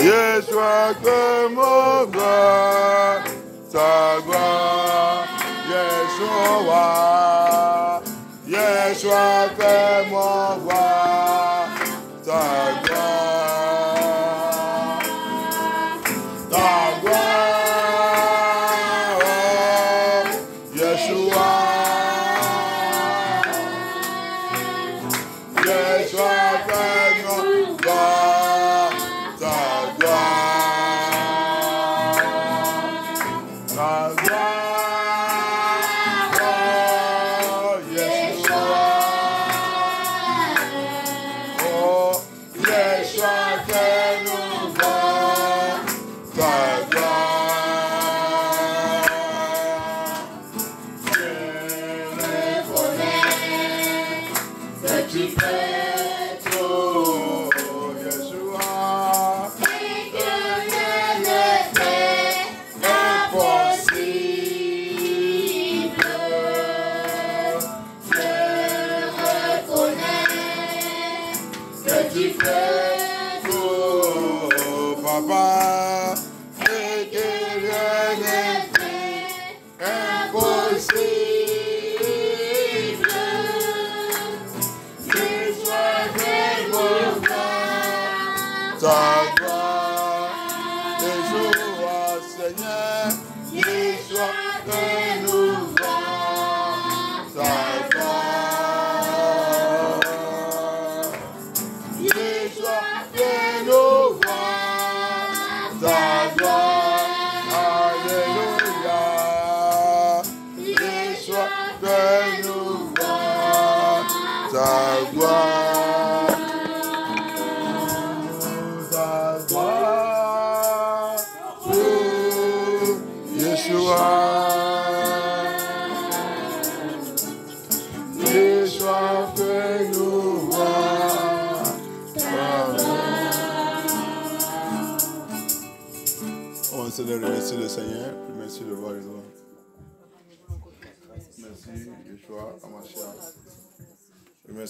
Yeshua que mon gloire, Yeshua, Yeshua que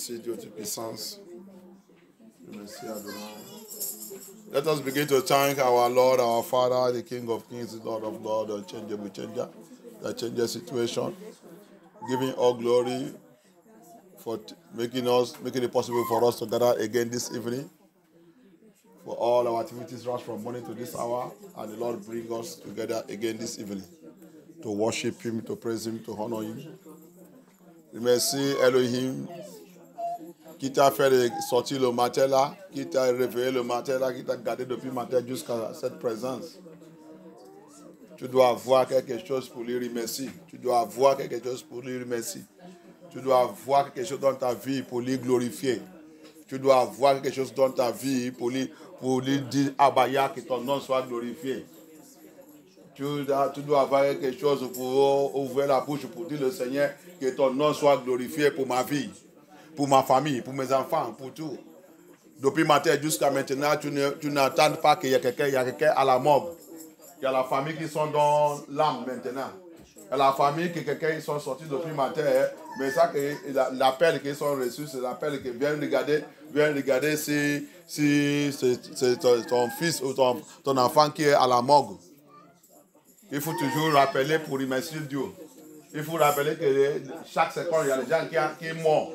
Merci Dieu de puissance. Merci. Let us begin to thank our Lord, our Father, the King of Kings, the Lord of Lords, the changeable changer, the changes situation. Giving all glory for t- making us making it possible for us to gather again this evening. For all our activities rush from morning to this hour, and the Lord bring us together again this evening to worship Him, to praise Him, to honor Him. Merci Elohim qui t'a fait sortir le matin là, qui t'a réveillé le matin là, qui t'a gardé depuis le matin jusqu'à cette présence. Tu dois avoir quelque chose pour lui remercier. Tu dois avoir quelque chose pour lui remercier. Tu dois avoir quelque chose dans ta vie pour lui glorifier. Tu dois avoir quelque chose dans ta vie pour lui, pour lui dire Abaya, que ton nom soit glorifié. Tu dois, tu dois avoir quelque chose pour ouvrir la bouche pour dire le Seigneur que ton nom soit glorifié pour ma vie, pour ma famille, pour mes enfants, pour tout. Depuis matin jusqu'à maintenant, tu ne- tu n'attends pas qu'il y ait quelqu'un y a quelqu'un à la morgue. Il y a la famille qui sont dans l'âme maintenant. Il y a la famille qui quelqu'un ils sont sortis depuis matin. hein. Mais ça, que la- l'appel qu'ils ont reçu, c'est l'appel que viens regarder, viens regarder si, si c'est ton, fils ou ton, ton enfant qui est à la morgue. Il faut toujours rappeler pour remercier Dieu. Il faut rappeler que chaque seconde, il y a des gens qui, qui morts.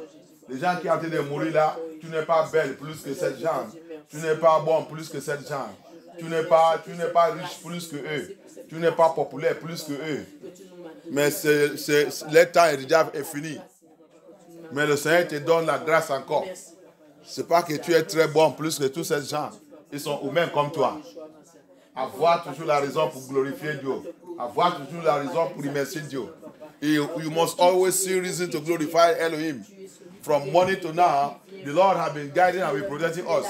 Les gens qui train de mourir là, tu n'es pas belle plus que cette gens. Tu n'es pas bon plus que cette gens. Tu n'es pas, pas riche plus que eux. Tu n'es pas populaire plus que eux. Mais c'est, le temps est est fini. Mais le Seigneur te donne la grâce encore. C'est pas que tu es très bon plus que tous ces gens. Ils sont humains comme toi. Avoir toujours la raison pour glorifier Dieu. Avoir toujours la raison pour remercier Dieu. You, you must always see reason to glorify Elohim. From morning to now, the Lord has been guiding and protecting us.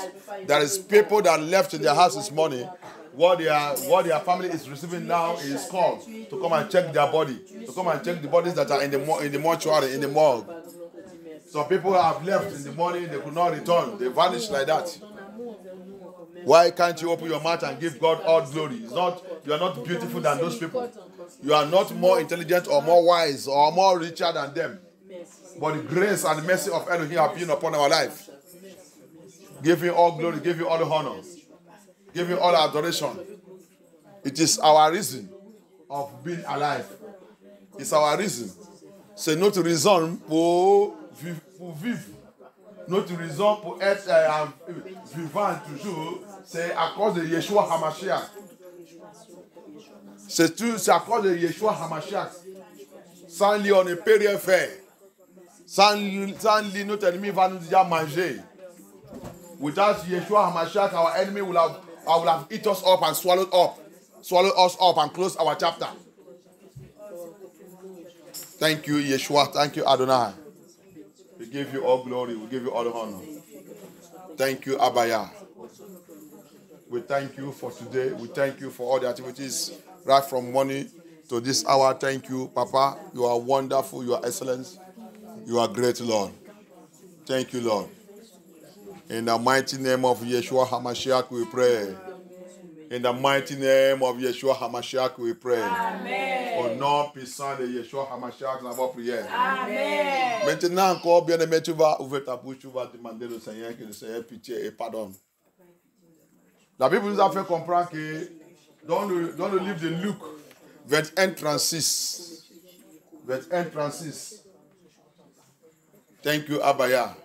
There is people that left in their house this morning. What their what their family is receiving now is called to come and check their body, to come and check the bodies that are in the in the mortuary, in the morgue. Some people have left in the morning, they could not return. They vanished like that. Why can't you open your mouth and give God all glory? It's not you are not beautiful than those people. You are not more intelligent or more wise or more richer than them. But the grace and mercy of Elohim have been upon our life. Give him all glory, give him all the honor. Give him all adoration. It is our reason of being alive. It's our reason. C'est notre raison pour vivre. Pour vivre. Notre raison pour être euh, eh, vivant toujours, c'est à cause de Yeshua HaMashiach. C'est à cause de Yeshua HaMashiach. Sans lui, on ne peut rien faire. Sans sans lui, notre ennemi va nous déjà manger. Without Yeshua HaMashiach, our enemy will have, uh, will have eat us up and swallowed up. Swallowed us up and close our chapter. Thank you, Yeshua. Thank you, Adonai. We give you all glory. We give you all honor. Thank you, Abaya. We thank you for today. We thank you for all the activities right from morning to this hour. Thank you, Papa. You are wonderful. You are excellent. You are great, Lord. Thank you, Lord. In the mighty name of Yeshua HaMashiach, we pray. In the mighty name of Yeshua HaMashiach, we pray. Au nom puissant de Yeshua HaMashiach, nous avons prié. Maintenant encore, bien-aimé, tu vas ouvrir ta bouche, tu vas demander au Seigneur que le Seigneur pitié et pardonne. La Bible nous a fait comprendre que dans le, dans le livre de Luc 21, 36, 21, 36, thank you, Abaya.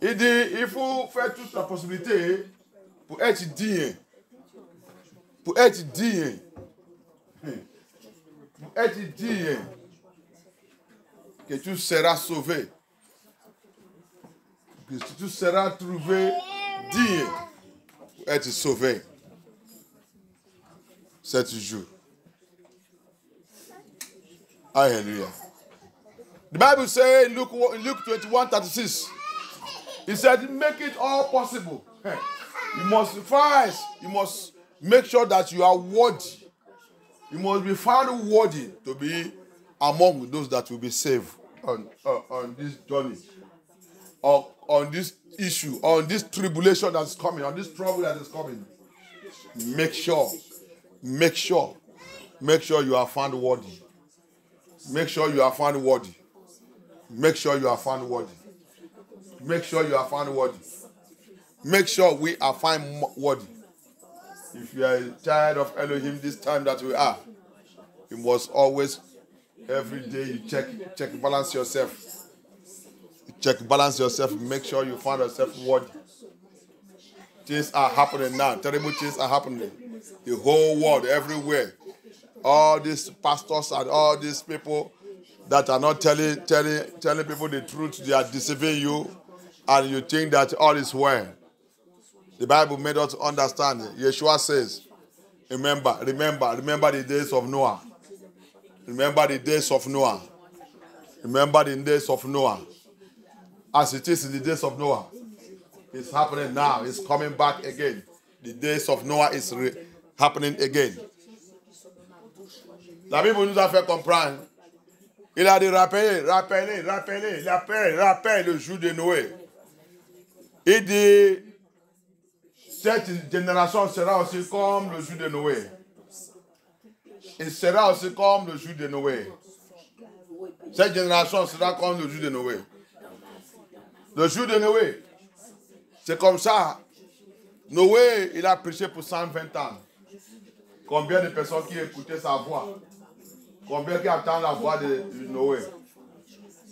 Il dit, il faut faire toute la possibilité pour être digne. Pour être digne. Pour être digne. Que tu seras sauvé. Que tu seras trouvé digne pour être sauvé. Cet jour. Alléluia. The Bible says in Luke, in Luke 21 36, He said, Make it all possible. You must first, you must make sure that you are worthy. You must be found worthy to be among those that will be saved on, uh, on this journey, on, on this issue, on this tribulation that's coming, on this trouble that is coming. Make sure, make sure, make sure you are found worthy. Make sure you are found worthy. Make sure you are found worthy. Make sure you are found worthy. Make sure we are found worthy. If you are tired of Elohim this time that we are, you must always, every day, you check, check, balance yourself. You check, balance yourself. Make sure you find yourself worthy. Things are happening now. Terrible things are happening. The whole world, everywhere. All these pastors and all these people that are not telling, telling, telling people the truth, they are deceiving you, and you think that all is well. The Bible made us understand. Yeshua says, Remember, remember, remember the days of Noah. Remember the days of Noah. Remember the days of Noah. As it is in the days of Noah. It's happening now. It's coming back again. The days of Noah is re- happening again. La Bible nous a fait. Il a dit rappelez, rappelez, rappelez, rappelez, rappelez le jour de Noé. Il dit cette génération sera aussi comme le jour de Noé. Il sera aussi comme le jour de Noé. Cette génération sera comme le jour de Noé. Le jour de Noé, c'est comme ça. Noé, il a prêché pour 120 ans. Combien de personnes qui écoutaient sa voix? Combien qui attendent la voix de, Noé?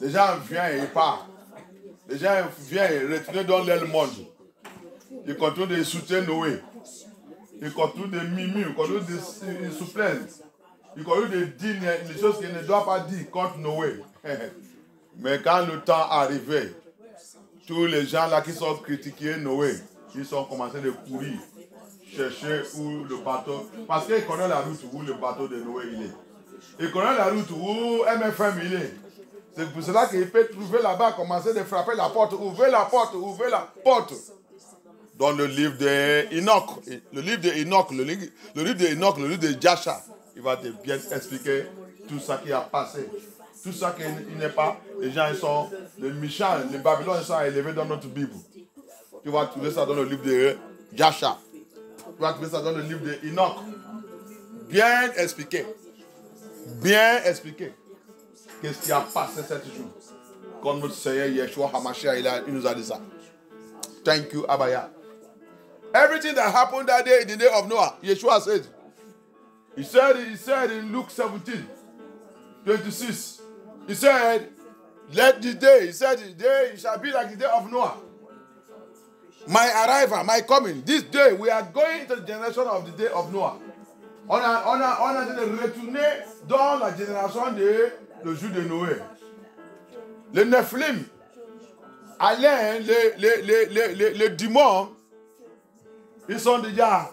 Les gens viennent et partent. Les gens viennent et retournent dans le monde. Ils continuent de soutenir Noé. Ils continuent de mimir, ils continuent de se. Ils continuent de dire les choses qu'ils ne doivent pas dire contre Noé. Mais quand le temps arrivait, tous les gens là qui sont critiqués Noé, ils ont commencé de courir, chercher où le bateau. Parce qu'ils connaissent la route où le bateau de Noé il est. Ils connaissent la route où MFM il est. C'est pour cela qu'il peut trouver là-bas, commencer de frapper la porte, ouvrir la porte, ouvrir la porte. Dans le livre de Enoch, le livre de Enoch, le livre, le livre de Enoch, le livre de Jasha, il va te bien expliquer tout ça qui a passé. Tout ça qui n'est pas, les gens ils sont, les méchants, les Babyloniens sont élevés dans notre Bible. Tu vas trouver ça dans le livre de Jasha. Tu vas trouver ça dans le livre de Enoch. Bien expliqué. Bien expliqué. Qu'est-ce qui a passé cette jour. Comme notre Seigneur Yeshua Hamashiach, il, a- il nous a dit ça. Thank you, Abaya. Everything that happened that day in the day of Noah, Yeshua said. He said, he said in Luke 17, 26, he said, Let the day, he said, the day shall be like the day of Noah. My arrival, my coming, this day, we are going into the generation of the day of Noah. On a, on a, on a de retourner dans la génération de le jour de Noé. Les Nephilim, Alain, les, les, les, les démons, ils sont déjà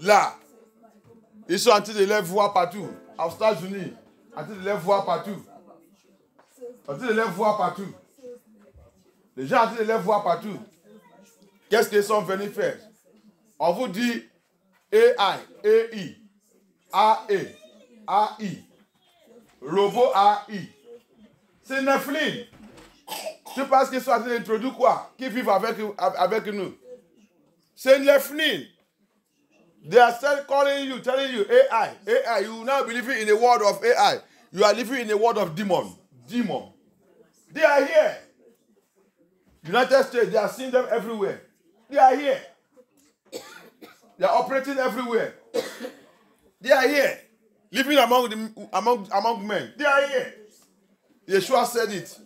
là. Ils sont en train de les voir partout. Aux États-Unis, en train de les voir partout. En train de les voir partout. Les gens en train de les voir partout. Qu'est-ce qu'ils sont venus faire? On vous dit AI, AE, AI, robot AI. C'est Nephilim. Tu penses qu'ils sont en train d'introduire quoi Qui vivent avec, avec nous C'est Nephilim. They are still calling you, telling you AI, AI. You now believing in a world of AI. You are living in a world of demon. Demon. They are here. United States, they are seeing them everywhere. They are here. They are operating everywhere. They are here. Living among the, among among men. They are here. Yeshua said it.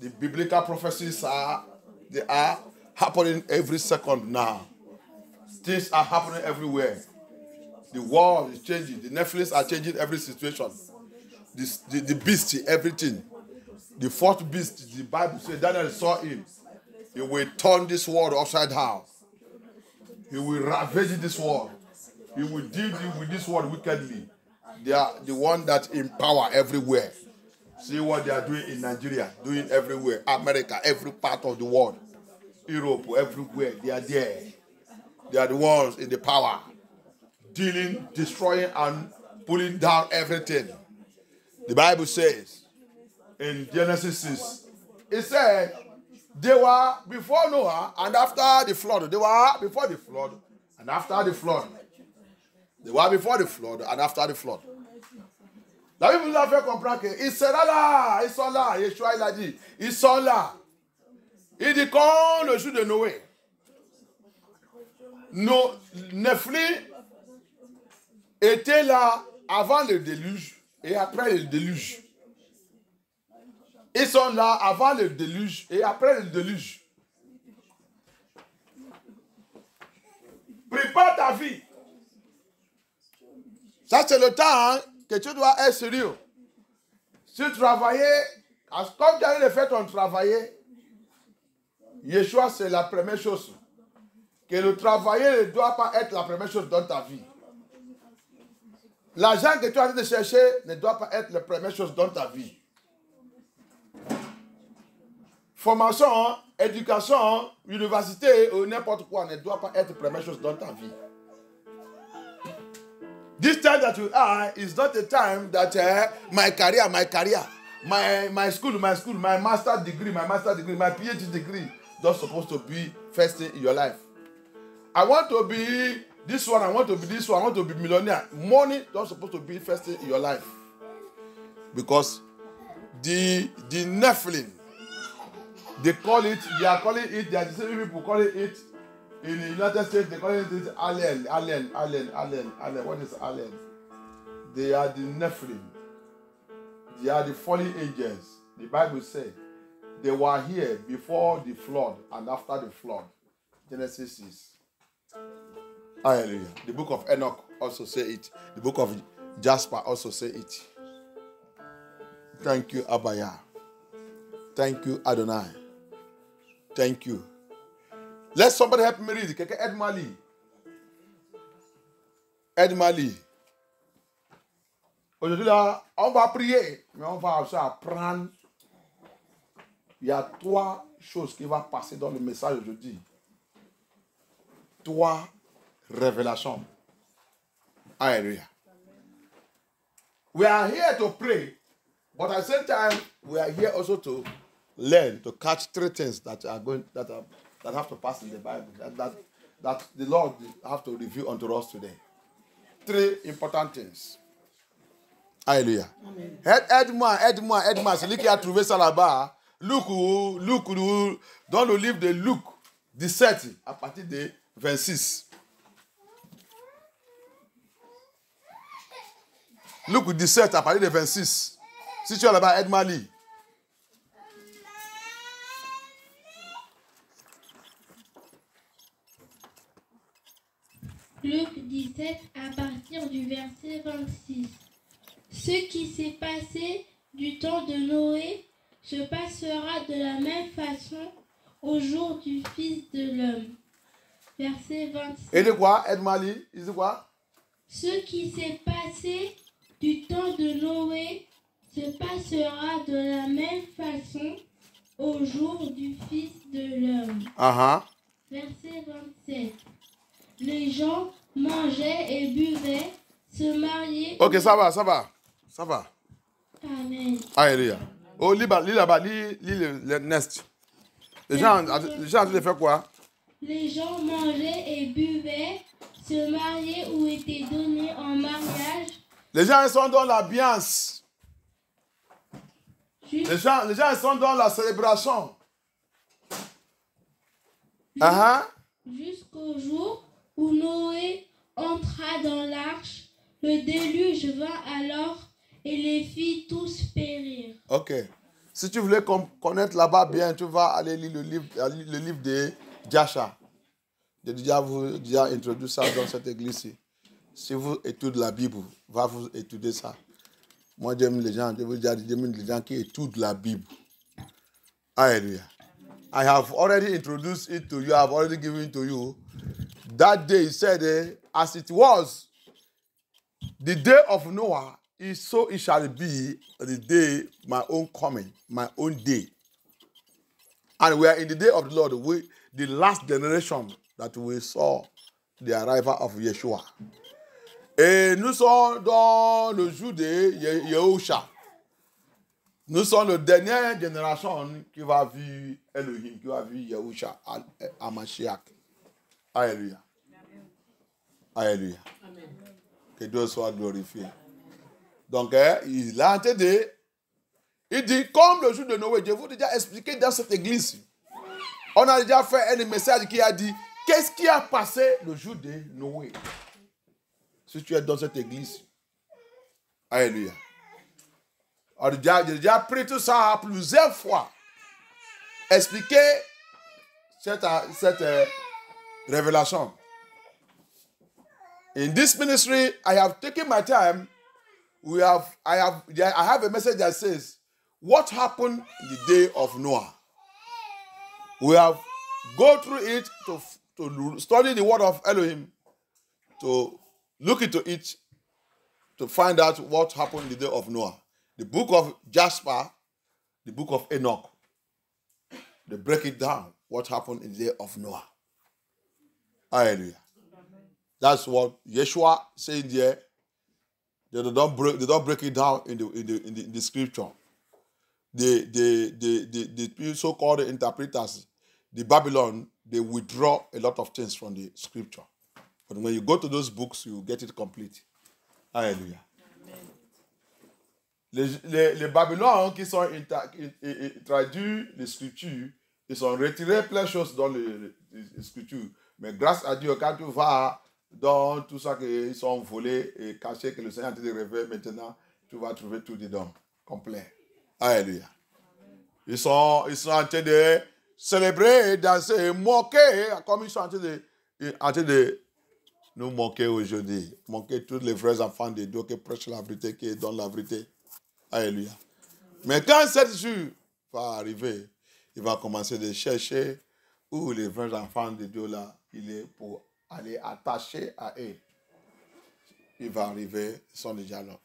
The biblical prophecies are they are happening every second now. Things are happening everywhere. The world is changing. The Netflix are changing every situation. This, the, the beast, everything. The fourth beast, the Bible says Daniel saw him. He will turn this world upside down. He will ravage this world. He will deal with this world wickedly. They are the one that empower everywhere. See what they are doing in Nigeria, doing everywhere. America, every part of the world. Europe, everywhere. They are there. They are the ones in the power. Dealing, destroying, and pulling down everything. The Bible says in Genesis 6, it said they were before Noah and after the flood. They were before the flood and after the flood. They were before the flood and after the flood. La Bible nous a fait comprendre que ils seront là, ils sont là. Yeshua il a dit, ils sont là. Il dit quand le jour de Noé, nos Nephilim étaient là avant le déluge et après le déluge. Ils sont là avant le déluge et après le déluge. Prépare ta vie. Ça, c'est le temps hein, que tu dois être sérieux. Si tu travaillais, comme tu allais le faire ton travailler, Yeshua, c'est la première chose. Que le travailler ne doit pas être la première chose dans ta vie. L'argent que tu train de chercher ne doit pas être la première chose dans ta vie. Formation, éducation, université ou n'importe quoi ne doit pas être première chose dans ta vie. This time that you are is not a time that uh, my career, my career, my, my school, my school, my master degree, my master degree, my PhD degree, not supposed to be first thing in your life. I want to be this one, I want to be this one, I want to be millionaire. Money not supposed to be first thing in your life. Because the the Nephilim, they call it, they are calling it, they are the same people calling it in the United States, they call it this alien, alien, alien, alien, alien. What is alien? They are the Nephilim. They are the fallen angels. The Bible says they were here before the flood and after the flood. Genesis 6. Hallelujah. The book of Enoch also say it. The book of Jasper also say it. Thank you, Abaya. Thank you, Adonai. Thank you. Let somebody help me read. Ed Mali. Ed Mali. Aujourd'hui là, on va prier, mais on va aussi apprendre. Il y a trois choses qui vont passer dans le message aujourd'hui. Trois révélations. Hallelujah. We are here to pray, but at the same time, we are here also to learn to catch three things that are going that are that have to pass in the Bible that that, that the Lord have to reveal unto us today. Three important things. Alléluia. Aide- Aide-moi, aide-moi, aide-moi. Celui qui a trouvé ça là-bas, Luc, ou- Luc, ou- dans le livre de Luc 17, à partir de 26. Luc 17 à partir de 26. Si tu es là-bas, aide-moi à lire. Luc 17 à partir du verset 26. Ce qui s'est passé du temps de Noé se passera de la même façon au jour du Fils de l'homme. Verset 26. Et de quoi? Aide-moi. Il dit quoi? Ce qui s'est passé du temps de Noé se passera de la même façon au jour du Fils de l'homme. Ah ah. Verset 27. Les gens mangeaient et buvaient, se mariaient. Ok, ça va, ça va. Ça va. Amen. Alléluia. Oh, lis, bas- lis là-bas, lis, lis le, next. Les gens, les gens ont faire quoi? Les gens mangeaient et buvaient, se mariaient ou étaient donnés en mariage. Les gens ils sont dans l'ambiance. Jus- Les gens, les gens ils sont dans la célébration. Ah ah. Jusqu'au jour où Noé entra dans l'arche, le déluge vint alors et les fit tous périr. Ok. Si tu voulais connaître là-bas bien, tu vas aller lire le livre, euh, le livre de Jasha. J'ai déjà déjà introduit ça dans cette église-ci. Si vous étudiez la Bible, va vous étudier ça. Moi, j'aime les gens, je vous les gens qui étudient la Bible. Alléluia. I have already introduced it to you. I have already given it to you. That day, he said, eh, as it was, the day of Noah is so it shall be the day my own coming, my own day. And we are in the day of the Lord, we, the last generation that we saw the arrival of Yeshua. Et nous sommes dans le jour de Ye- Yehusha. Nous sommes la dernière génération qui va vivre Elohim, qui va vivre Yehusha à, à Mashiach. Alléluia. Alléluia. Que Dieu soit glorifié. Donc, hein, il a entendu. Il dit, comme le jour de Noé, je vous ai déjà expliqué dans cette église. On a déjà fait un message qui a dit, qu'est-ce qui a passé le jour de Noé? Si tu es dans cette église. Alléluia. On a déjà, j'ai déjà pris tout ça plusieurs fois. Expliquer cette, cette euh, révélation. In this ministry, I have taken my time. We have, I have, I have a message that says, "What happened in the day of Noah?" We have go through it to to study the word of Elohim, to look into it, to find out what happened in the day of Noah. The book of Jasper, the book of Enoch. They break it down. What happened in the day of Noah? Hallelujah. That's what Yeshua said there. They don't break, they don't break it down in the in the in the, in the scripture. The the the the, the so-called interpreters, the Babylon, they withdraw a lot of things from the scripture. But when you go to those books, you get it complete. Hallelujah. Les, les, les Babylons qui sont traduits les scriptures, ils ont retiré plein de choses dans les, les- les scriptures. Mais grâce à Dieu, quand tu vas dans tout ça qu'ils sont volés et cachés, que le Seigneur te révèle maintenant, tu vas trouver tout dedans, complet. Alléluia. Ils sont, ils sont en train de célébrer, danser, moquer, comme ils sont en train de, en train de nous moquer aujourd'hui. Moquer tous les vrais enfants de Dieu qui prêchent la vérité, qui donnent la vérité. Alléluia. Mais quand cette jour va arriver, il va commencer de chercher où les vrais enfants de Dieu là, il est pour aller attacher à eux. Il va arriver, ils sont déjà là.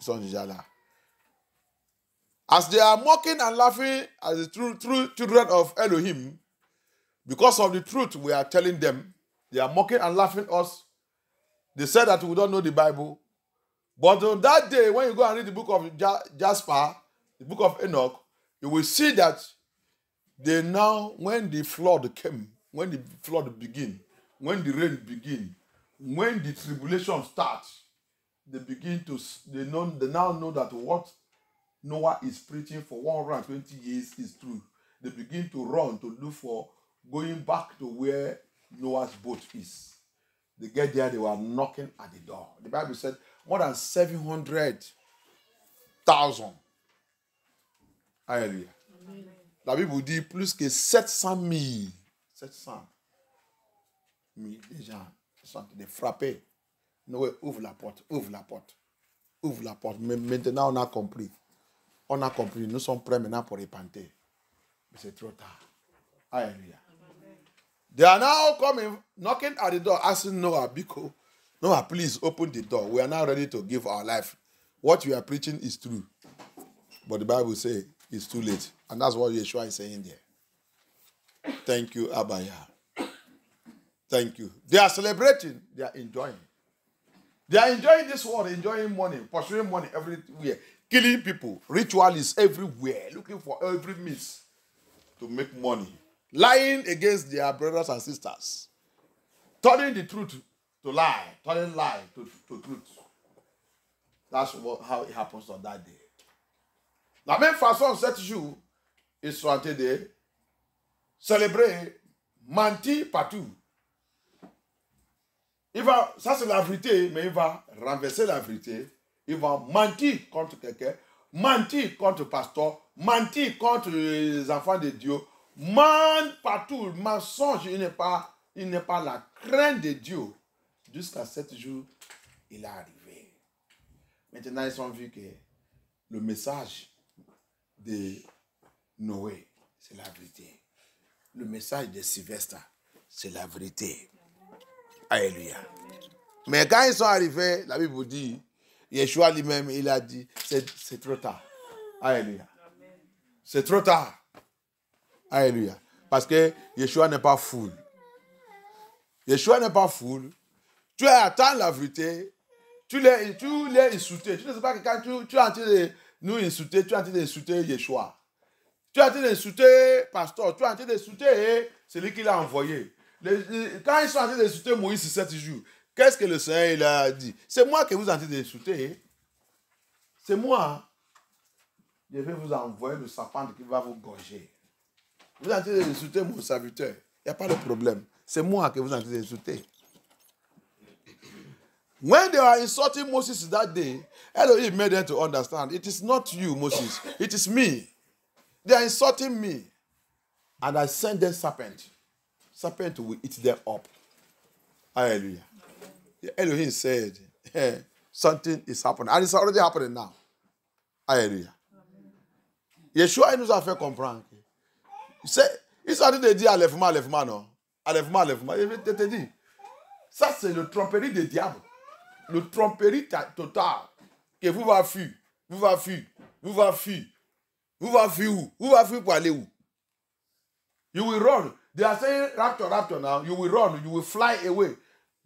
Ils sont déjà là. As they are mocking and laughing at the true, true children of Elohim, because of the truth we are telling them, they are mocking and laughing us. They said that we don't know the Bible. But on that day, when you go and read the book of Ja- Jasper, the book of Enoch, you will see that they now, when the flood came, when the flood begin, when the rain begin, when the tribulation starts, they begin to they know they now know that what Noah is preaching for 120 years is true. They begin to run to look for going back to where Noah's boat is. They get there, they were knocking at the door. The Bible said more than 700,000. Alléluia. La Bible dit plus que 700 000. 700 000 des gens sont de frapper. Noé, ouvre la porte, ouvre la porte, ouvre la porte. Maintenant, on a compris. On a compris. Nous sommes prêts maintenant pour repentir. Mais c'est trop tard. Alléluia. They are now coming, knocking at the door, asking Noah, Biko, Noah, please open the door. We are now ready to give our life. What you are preaching is true. But the Bible says it's too late. And that's what Yeshua is saying there. Thank you, Abaya. Thank you. They are celebrating, they are enjoying. They are enjoying this world, enjoying money, pursuing money everywhere, killing people, ritualists everywhere, looking for every means to make money, lying against their brothers and sisters, turning the truth to lie, turning lie to, to truth. That's what, how it happens on that day. La même façon, cet jour, ils sont en train célébrer, mentir partout. Il va, ça c'est la vérité, mais il va renverser la vérité. Il va mentir contre quelqu'un, mentir contre le pasteur, mentir contre les enfants de Dieu, mentir partout, mensonge, il n'est pas, il n'est pas la crainte de Dieu. Jusqu'à sept jours, il est arrivé. Maintenant, ils ont vu que le message de Noé, c'est la vérité. Le message de Sylvestre, c'est la vérité. Alléluia. Mais quand ils sont arrivés, la Bible dit, Yeshua lui-même, il a dit, c'est trop tard. Alléluia. C'est trop tard. Alléluia. Parce que Yeshua n'est pas fou. Yeshua n'est pas fou. Tu attends la vérité. Tu l'es tu insulté. Tu ne sais pas que quand tu, tu es en train de nous insulter, tu es en train d'insulter Yeshua. Tu es en train d'insulter pasteur. Tu es en train d'insulter celui qui l'a envoyé. Quand ils sont en train d'insulter Moïse sept jours, qu'est-ce que le Seigneur il a dit? C'est moi que vous êtes en train d'insulter. C'est moi. Je vais vous envoyer le serpent qui va vous gorger. Vous êtes en train d'insulter mon serviteur. Il n'y a pas de problème. C'est moi que vous êtes en train d'insulter. When they were insulting Moses that day, Elohim made them to understand it is not you, Moses, it is me. They are insulting me. And I sent them serpent. Serpent will eat them up. Hallelujah. Elohim said, eh, something is happening. And it's already happening now. Alléluia. Yeshua il nous a fait comprendre. en train de dire enlèvement, enlèvement, non. Enlèvement, enlèvement. Je te, te dire. Ça, c'est le tromperie des diables. Le tromperie ta- total. Que vous va fuir? Vous va fuir? Vous va fuir? Vous va fuir où? Vous va fuir pour aller où? You will run. They are saying rapture, rapture now. You will run. You will fly away.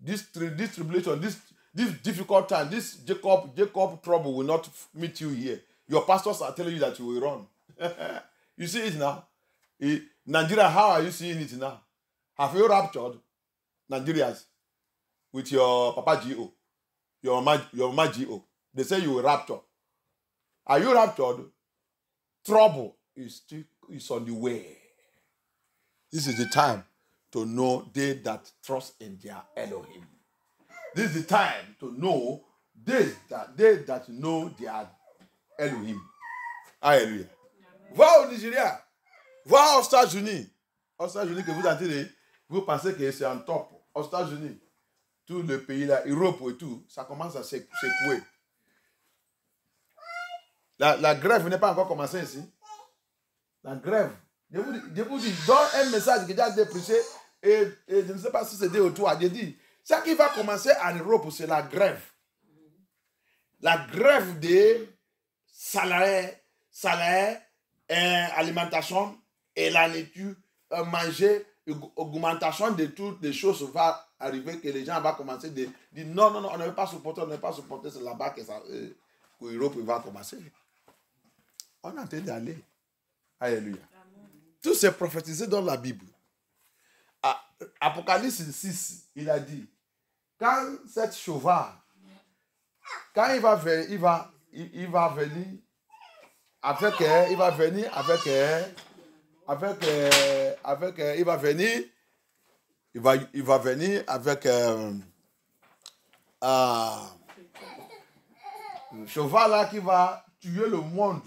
This, this tribulation, this, this difficult time, this Jacob, Jacob trouble will not meet you here. Your pastors are telling you that you will run. you see it now? Nigeria, how are you seeing it now? Have you raptured Nigerians with your Papa G.O., your Mama, your Mama G.O.? They say you will rapture. Are you raptured? Trouble is, still, is on the way. This is the time to know they that trust in their Elohim. This is the time to know they that they that know their Elohim. Alléluia. Va au Nigeria. Va aux États-Unis. Aux États-Unis que vous entendez, vous pensez que c'est en top. Aux États-Unis, tout le pays là, Europe et tout, ça commence à s'écouer. La, la grève n'est pas encore commencée ici. La grève. Je vous, dis- je dis, dans un message que j'ai prêché, et, et je ne sais pas si c'était autour, j'ai dit, ce qui va commencer en Europe, c'est la grève. La grève des salaires, salaires, euh, alimentation et la nourriture, euh, manger, aug- augmentation de toutes les choses va arriver, que les gens vont commencer de dire non, non, non, on ne veut pas supporter, on ne veut pas supporter, c'est là-bas que ça, euh, que l'Europe va commencer. On est en train d'aller. Alléluia. Tout c'est prophétisé dans la Bible. Apocalypse 6, il a dit, quand cette cheval, quand il va venir, il va, il, va venir avec, euh, il va venir avec, euh, avec, euh, avec, euh, il va venir, il va, il va venir avec euh, un cheval là qui va tuer le monde.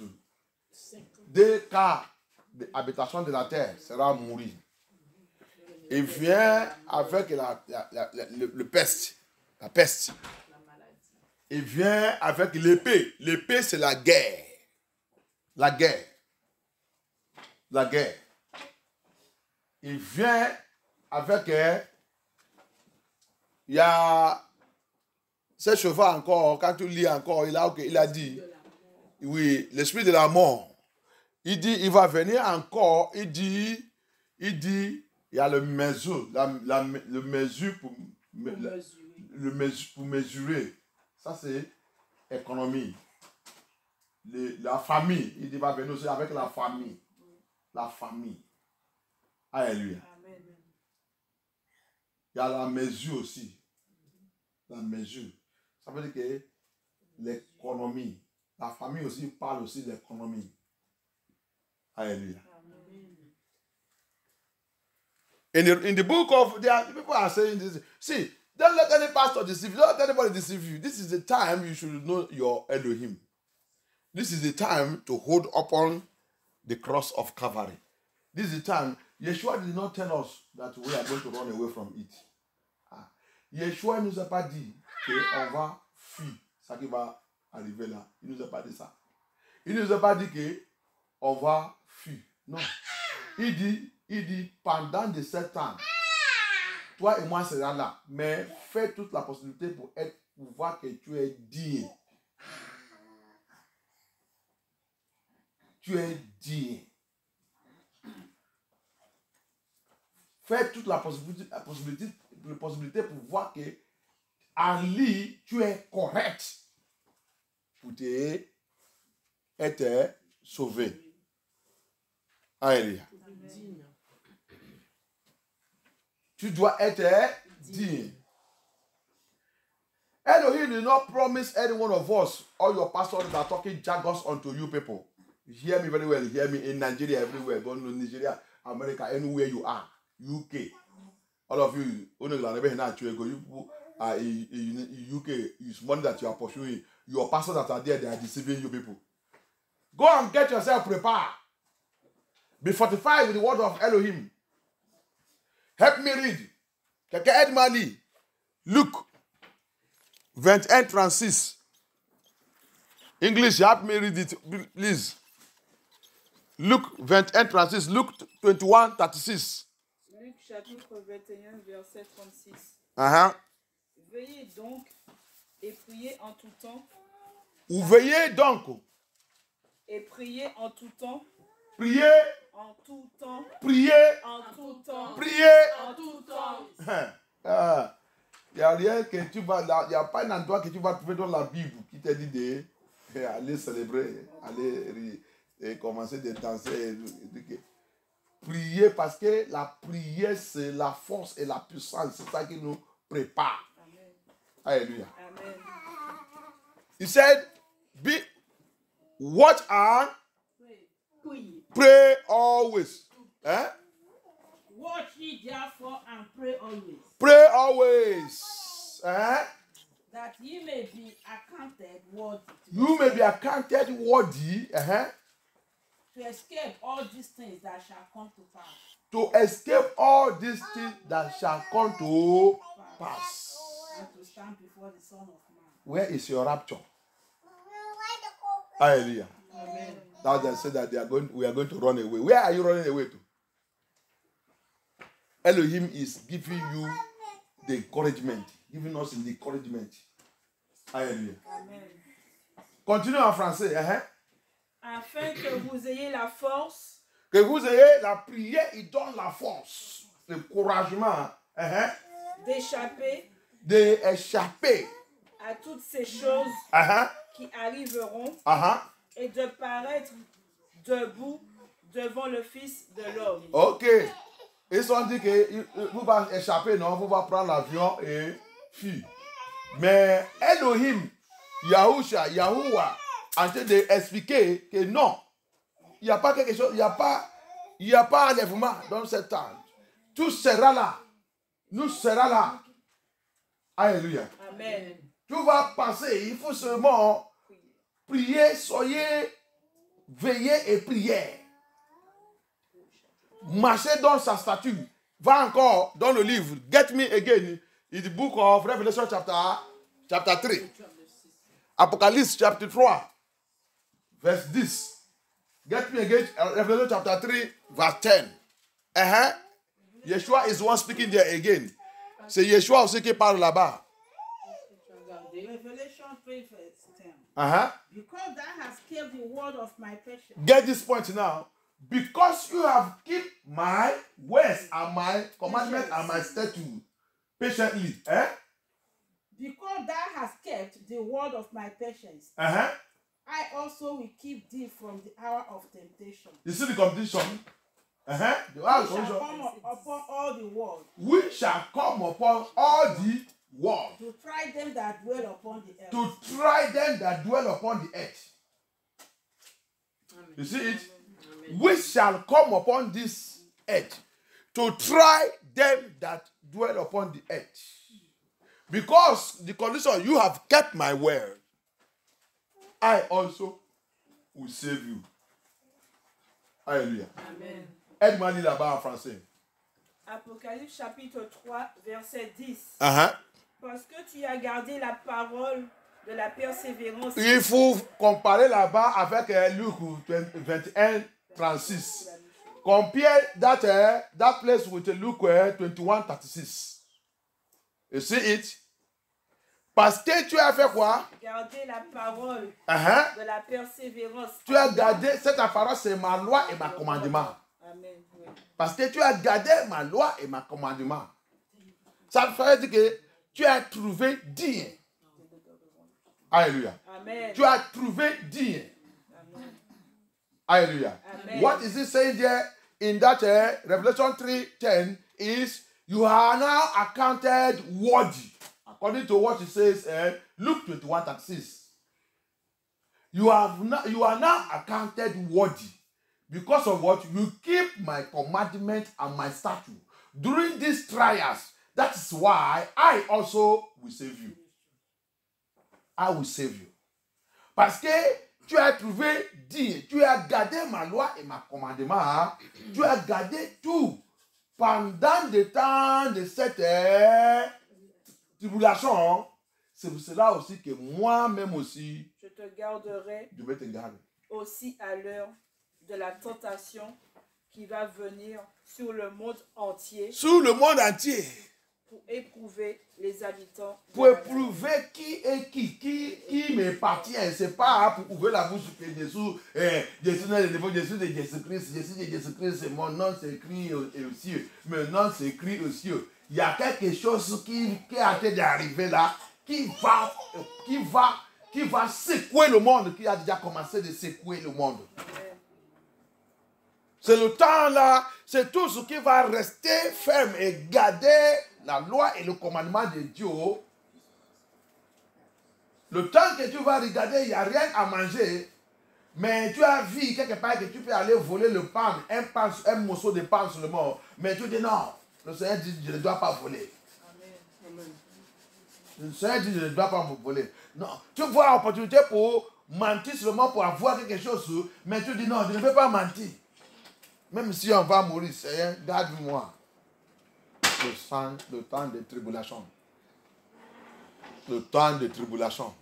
Dès cas d'habitation de la terre sera mourir. Il vient avec la, la- la- le, peste, la peste. Il vient avec l'épée. L'épée, c'est la guerre. La guerre. La guerre. Il vient avec. euh, Il y a. Ce cheval encore, quand tu lis encore, il a, il a dit. Oui, l'esprit de la mort. Il dit, il va venir encore. Il dit, il dit, il y a le mesure, la, la- le mesure pour, me- la- le pour mesurer. Ça, c'est économie. Le- la famille. Il dit, il va venir aussi avec la famille. La famille. Alléluia. Il y a la mesure aussi. La mesure. Ça veut dire que l'économie. La famille aussi parle aussi de Alléluia. In the, in the book of, there people are saying this. See, don't let any pastor deceive you. Don't let anybody deceive you. This is the time you should know your Elohim. This is the time to hold upon the cross of Calvary. This is the time. Yeshua did not tell us that we are going to run away from it. Ah. Yeshua nous a pas dit qu'on va fuir ça qui va arriver là. Il nous a pas dit ça. Il nous a pas dit qu'on va. Non. Il dit, il dit, pendant de sept ans, toi et moi serons là. Mais fais toute la possibilité pour, être, pour voir que tu es digne. Tu es digne. Fais toute la possibilité, la possibilité, la possibilité pour voir que en lui, tu es correct pour être sauvé. Alléluia. Tu dois être digne. Elohim did not promise any one of us, all your pastors that are talking jargons unto you people. Hear me very well. Hear me in Nigeria, everywhere. Go to Nigeria, America, anywhere you are. UK. All of you, you are in UK. It's money that you are pursuing. Your pastors that are there, they are deceiving you people. Go and get yourself prepared. Be fortified with the word of Elohim. Help me read. Keke Edmali. Luke 21, 36. English, help me read it, please. Luke 21, 36. Luke 21, 36. Luc chapitre 21, verset 36. Uh-huh. Veillez donc et priez en tout temps, Ou veillez donc. et priez en tout temps, Priez, en tout temps, priez, en tout temps, priez. en tout temps. Il n'y a rien que tu vas. Il n'y a pas un endroit que tu vas trouver dans la Bible qui te dit de eh, aller célébrer, aller et commencer de danser. Prier parce que la prière, c'est la force et la puissance. C'est ça qui nous prépare. Amen. Alléluia. Amen. He said, Be watch and Pray. Pray always. Eh? Watch ye therefore and pray always, Pray always. Eh? that ye may be accounted worthy You may be accounted worthy eh, to escape all these things that shall come to pass. to escape all these things that shall come to pass. And to stand before the Son of Man. Where is your rapture? Hallelujah. Amen. Now they say that they are going, we are going to run away. Where are you running away to? Elohim is giving you the encouragement, giving us the encouragement. Continue en français. hein. Afin que vous ayez la force Que vous ayez la prière, il donne la force, l'encouragement hein, d'échapper d'échapper. à toutes ces choses hein, qui arriveront hein. Et de paraître debout devant le Fils de l'homme. Ok. Ils ont dit que vous va échapper, non, vous va prendre l'avion et fuir. Mais Elohim, Yahusha, Yahuwah, en train d'expliquer que non, il n'y a pas quelque chose, il n'y a pas, il n'y a pas enlèvement dans ce temps. Tout sera là. nous sera là. Alléluia. Amen. Tu vas passer, il faut seulement prier, soyez veillés et priez. Marchez dans sa statue. Va encore dans le livre. Get me again. In the book of Revelation chapter, chapter 3. Apocalypse chapter 3. Verse 10. Get me again. uh, Revelation chapter 3, verse 10. Uh-huh. Yeshua is the one speaking there again. C'est Yeshua aussi qui parle là-bas. Revelation 3 verse 10. Uh-huh. Because thou hast kept the word of my patience. Get this point now. Because you have kept my words and my commandments and my statute patiently. Eh? Because thou hast kept the word of my patience, Uh-huh. I also will keep thee from the hour of temptation. You see the condition? Uh-huh. The hour of Which shall come upon all the world We shall come upon all the world to try them that dwell upon the earth. to try them that dwell upon the earth. You see it? We shall come upon this earth to try them that dwell upon the earth. Because the condition you have kept my word, I also will save you. Alléluia. Amen. Aide-moi à lire là-bas en français. Apocalypse chapitre 3, verset 10. Uh-huh. Parce que tu as gardé la parole de la persévérance. Il faut comparer là-bas avec euh, Luc 21, 36. Compare that, uh, that place with Luke uh, 21, 36. You see it? Parce que tu as fait quoi? Garder la parole Uh-huh. de la persévérance. Tu as gardé cette affaire, c'est ma loi et ma commandement. Amen. oui. Parce que tu as gardé ma loi et ma commandement. Ça veut dire que tu as trouvé digne. Alléluia. Amen. Tu as trouvé digne. Hallelujah. Amen. What is it saying there in that uh, Revelation 3:10 is you are now accounted worthy. According to what it says uh, Luke 21 36. You have now, you are now accounted worthy because of what you keep my commandment and my statute during these trials. That is why I also will save you. I will save you. Parce que tu as trouvé digne, tu as gardé ma loi et ma commandement, hein. tu as gardé tout pendant le temps de cette tribulation. hein. C'est pour cela aussi que moi-même aussi, Je te garderai je vais te garder. aussi à l'heure de la tentation qui va venir sur le monde entier Sur le monde entier, pour éprouver les habitants. pour éprouver qui est qui, qui, qui m'appartient. C'est pas hein, pour ouvrir la bouche que Jésus, eh, Jésus n'est le Jésus de Jésus-Christ, Jésus de Jésus-Christ, c'est mon nom, c'est écrit au- au cieux. Mon nom, c'est écrit au cieux. Il y a quelque chose qui, qui est en train d'arriver là, qui va, qui va, qui va secouer le monde, qui a déjà commencé de secouer le monde. C'est le temps là, c'est tout ce qui va rester ferme et garder la loi et le commandement de Dieu. Le temps que tu vas regarder, il n'y a rien à manger, mais tu as vu quelque part que tu peux aller voler le pain, un, pain, un morceau de pain seulement, mais tu dis non, le Seigneur dit je ne dois pas voler. Le Seigneur dit je ne dois pas voler. Non, tu vois l'opportunité pour mentir seulement pour avoir quelque chose, mais tu dis non, je ne veux pas mentir. Même si on va mourir, Seigneur, garde-moi. Le, sang- le temps de tribulation. Le temps de tribulation.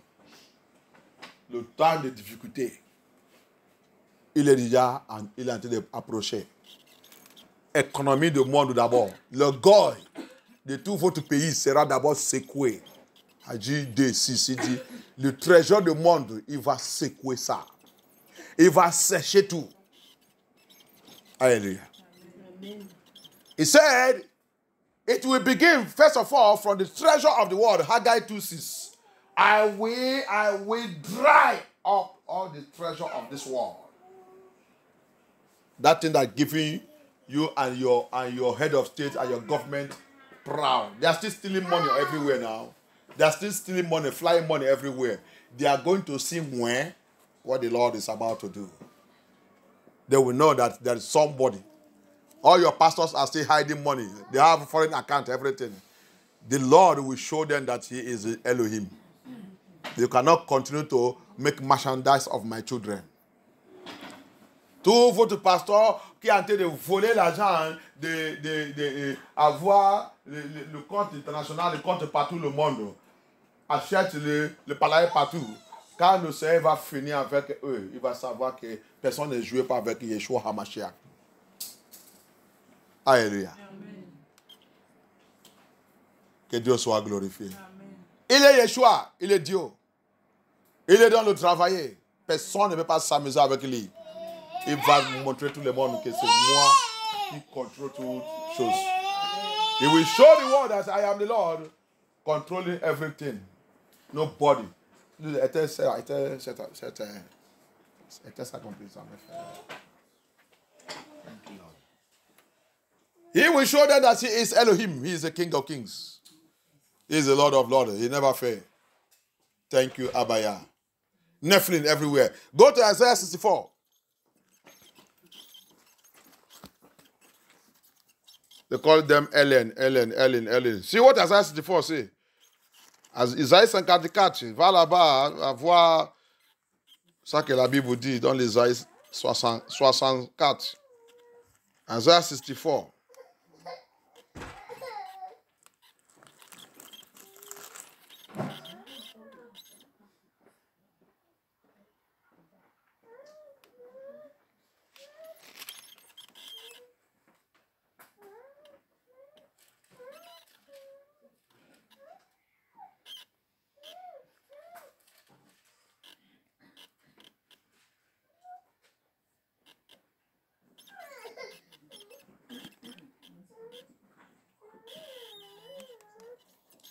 Le temps de difficulté. Il est déjà en, il est en train d'approcher. Économie du monde d'abord. Le goy de tout votre pays sera d'abord secoué. A dit 2, 6, il dit, le trésor du monde, il va secouer ça. Il va sécher tout. Hallelujah. He said, it will begin, first of all, from the treasure of the world, Haggai 2 6. I will, I will dry up all the treasure of this world. That thing that giving you and your and your head of state and your government proud. They are still stealing money everywhere now. They are still stealing money, flying money everywhere. They are going to see when what the Lord is about to do they will know that there is somebody All your pastors are still hiding money. They have foreign account, everything. The Lord will show them that He is Elohim. You cannot continue to make merchandise of my children. Tout votre pasteur qui est en train de voler l'argent, de, de, avoir le, le- le compte international, le compte partout le monde, achète le, le palais partout. Quand le Seigneur va finir avec eux, il va savoir que personne ne joue pas avec Yeshua HaMashiach. Alléluia. Que Dieu soit glorifié. Il est Yeshua, il est Dieu. Il est dans le travailler. Personne ne peut pas s'amuser avec lui. Il va montrer tout le monde que c'est moi qui contrôle toutes choses. He will show the world that I am the Lord, controlling everything. Nobody. Était, c'était, c'était, c'était, c'était ça qu'on peut He will show them that he is Elohim. He is the King of Kings. He is the Lord of Lords. He never fails. Thank you, Abaya. Nephilim everywhere. Go to Isaiah 64. They call them Ellen, Ellen, Ellen, Ellen. See what Isaiah 64 say. As Isaïe 54, va là-bas à voir ça que la Bible dit dans l'Isaïe 60 64. Isaiah 64.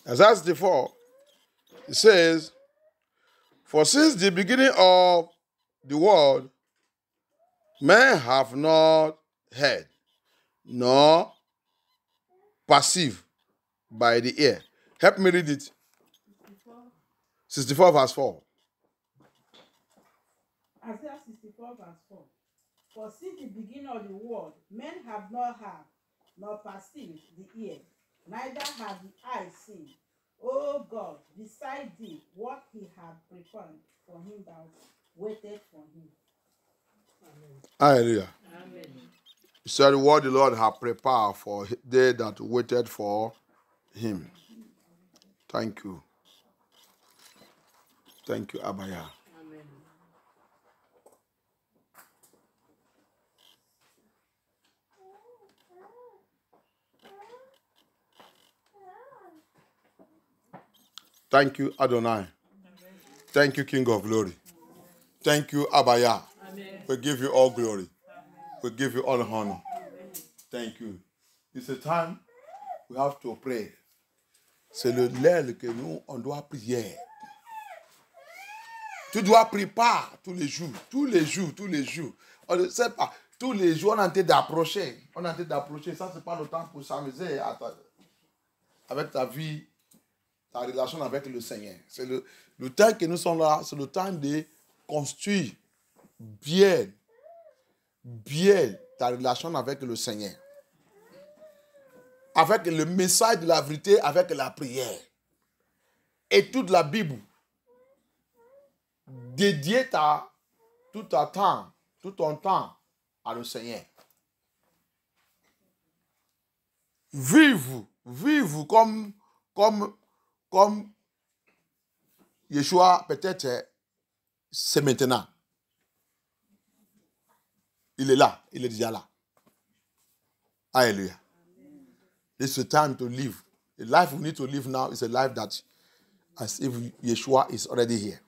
Isaiah 64, it says, For since the beginning of the world, men have not heard, nor perceived by the ear. Help me read it. 64 verse 4. Isaiah 64 verse 4. For since the beginning of the world, men have not heard, nor perceived the ear, neither have eye seen. O God, beside thee, what he had prepared for him that waited for him. Hallelujah. He said, What the Lord had prepared for they that waited for him. Thank you. Thank you, Abaya. Thank you, Adonai. Thank you, King of Glory. Thank you, Abaya. We give you all glory. We give you all honor. Thank you. It's a time we have to pray. C'est le l'aile que nous, on doit prier. Tu dois pas tous les jours, tous les jours, tous les jours. On ne sait pas. Tous les jours, on en train d'approcher. On en train d'approcher. Ça, c'est pas le temps pour s'amuser avec ta vie, ta relation avec le Seigneur. C'est le, le temps que nous sommes là, c'est le temps de construire bien, bien ta relation avec le Seigneur. Avec le message de la vérité, avec la prière. Et toute la Bible. Dédier ta, tout ton temps, tout ton temps à le Seigneur. Vive, vive comme, comme, comme Yeshua, peut-être, c'est maintenant. Il est là, il est déjà là. Hallelujah. It's a time to live. The life we need to live now is a life that, as if Yeshua is already here.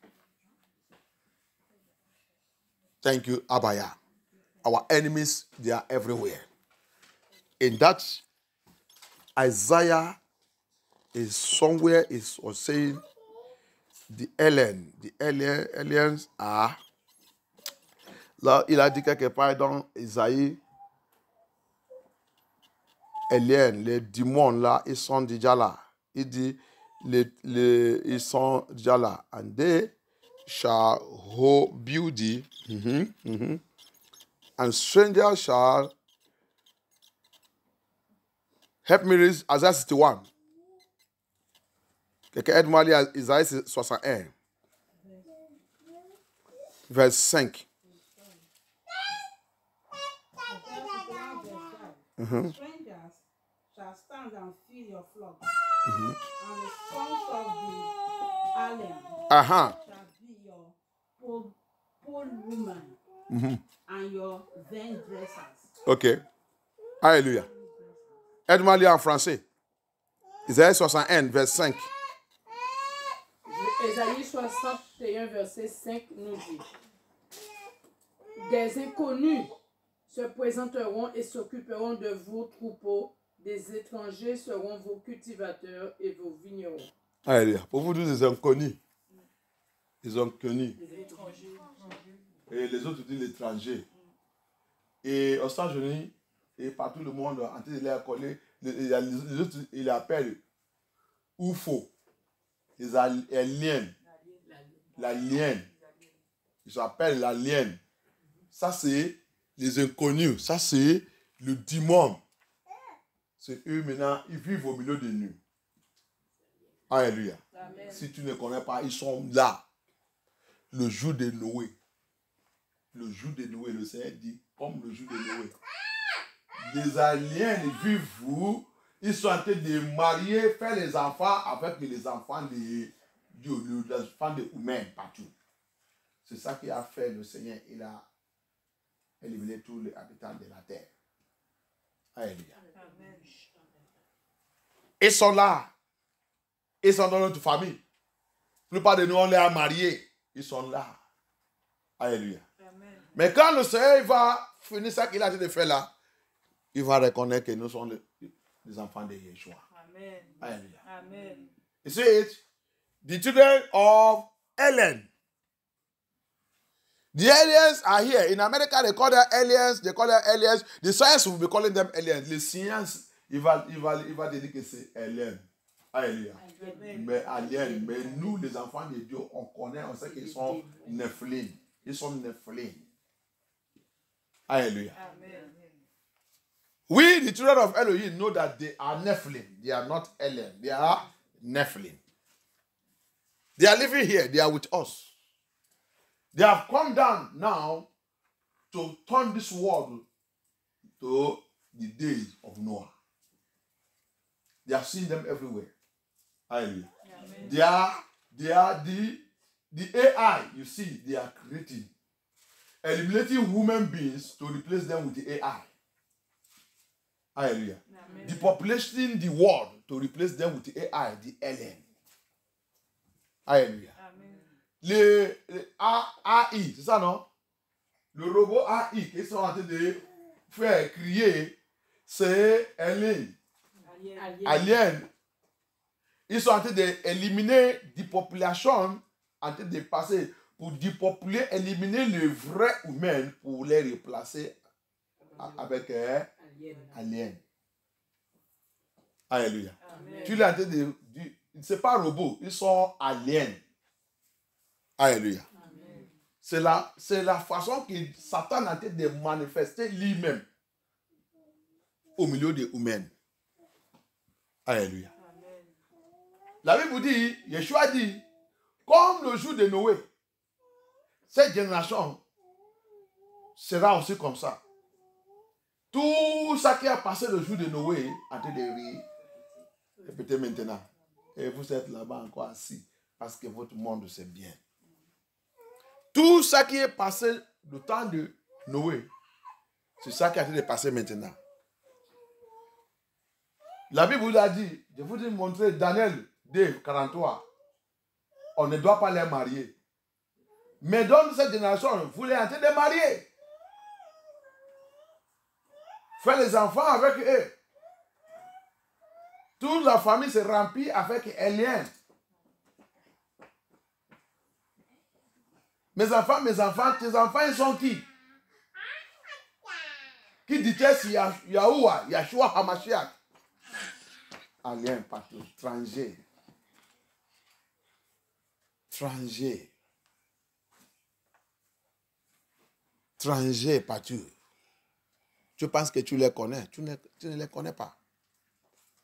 Thank you, Abaya. Our enemies, they are everywhere. In that, Isaiah is somewhere is or saying the alien, the alien, aliens are. Là, il a dit quelque part dans Isaïe, aliens, les démons là, ils sont déjà là. Il dit, les, les, ils sont déjà là. And they shall hold beauty, mhm, mhm. and strangers shall Help me read Isaiah 61. Quelqu'un aide-moi à lire Isaïe 61. Verset 5. Strangers shall stand and feed your flock, and the sons of the alien Uh-huh. shall be your pole woman and your dressers. OK. Alléluia. Aide-moi à lire en français. Isaïe 61, verset 5. Ésaïe 61, verset 5 nous dit Des inconnus se présenteront et s'occuperont de vos troupeaux, des étrangers seront vos cultivateurs et vos vignerons. Alléluia. Pour vous dire des inconnus. Les inconnus. Et les autres disent l'étranger. Et aux États-Unis, et partout le monde, en train de les coller, les, les- les autres, ils. Les al- aliens. L'alien. Ils s'appellent l'alien. Ça, c'est les inconnus. Ça, c'est le démon. C'est eux maintenant, ils vivent au milieu de nous. Alléluia. Si tu ne connais pas, ils sont là. Le jour de Noé. Le jour de Noé, le Seigneur dit, comme le jour de Noé. Les aliens ils vivent vous. Ils sont en train de marier, faire les enfants avec les enfants de, de, les enfants de humains partout. C'est ça qui a fait le Seigneur. Il a éliminé tous les habitants de la terre. Alléluia. Ils sont là. Ils sont dans notre famille. La plupart de nous, on les a mariés. Ils sont là. Alléluia. Mais quand le Seigneur va finir ça qu'il a dit de faire là, il va reconnaître que nous sommes les, les enfants de Yeshua. Amen. Alléluia. Amen. You see it? The children of Ellen. The aliens are here. In America, they call them aliens. They call them aliens. The science will be calling them aliens. Les sciences, il va, il va, il va dire que c'est alien. Alléluia. Mais alien. Mais nous, les enfants de Dieu, on connaît, on sait qu'ils sont Nephilim. Ils sont Nephilim. Alléluia. Amen. We, the children of Elohim, know that they are Nephilim. They are not Ellen. They are Nephilim. They are living here. They are with us. They have come down now to turn this world to the days of Noah. They are seeing them everywhere. Hallelujah. They are, they are the, the AI you see they are creating, eliminating human beings to replace them with the AI. Hallelujah. Depopulating the world to replace them with the AI, the alien. Hallelujah. Amen. Les A- AI, c'est ça non? Le robot AI qu'ils sont en train de faire crier, c'est alien. Alien. Alien. Ils sont en train d'éliminer des populations, en train de passer pour dépopuler, éliminer les vrais humains pour les replacer avec un alien. Alléluia. Tu l'as de dire, c'est pas robot, ils sont aliens. Alléluia. C'est la, c'est la façon que Satan a de manifester lui-même au milieu des humains. Alléluia. Amen. La Bible dit, Yeshua dit, comme le jour de Noé, cette génération sera aussi comme ça. Tout ça qui a passé le jour de Noé en train de rire, répétez maintenant. Et vous êtes là-bas encore assis parce que votre monde c'est bien. Tout ça qui est passé le temps de Noé, c'est ça qui est en train de passer maintenant. La Bible vous a dit, je vous ai montré Daniel 2, 43. On ne doit pas les marier. Mais dans cette génération, vous les en train de marier. Faire les enfants avec eux. Toute la famille se remplit avec un lien. Mes enfants, mes enfants, tes enfants, ils sont qui? Qui si Yahoua, Yahshua Hamashiach? Alien partout, étranger. Étranger. Étranger partout. Tu penses que tu les connais, tu ne, tu ne les connais pas.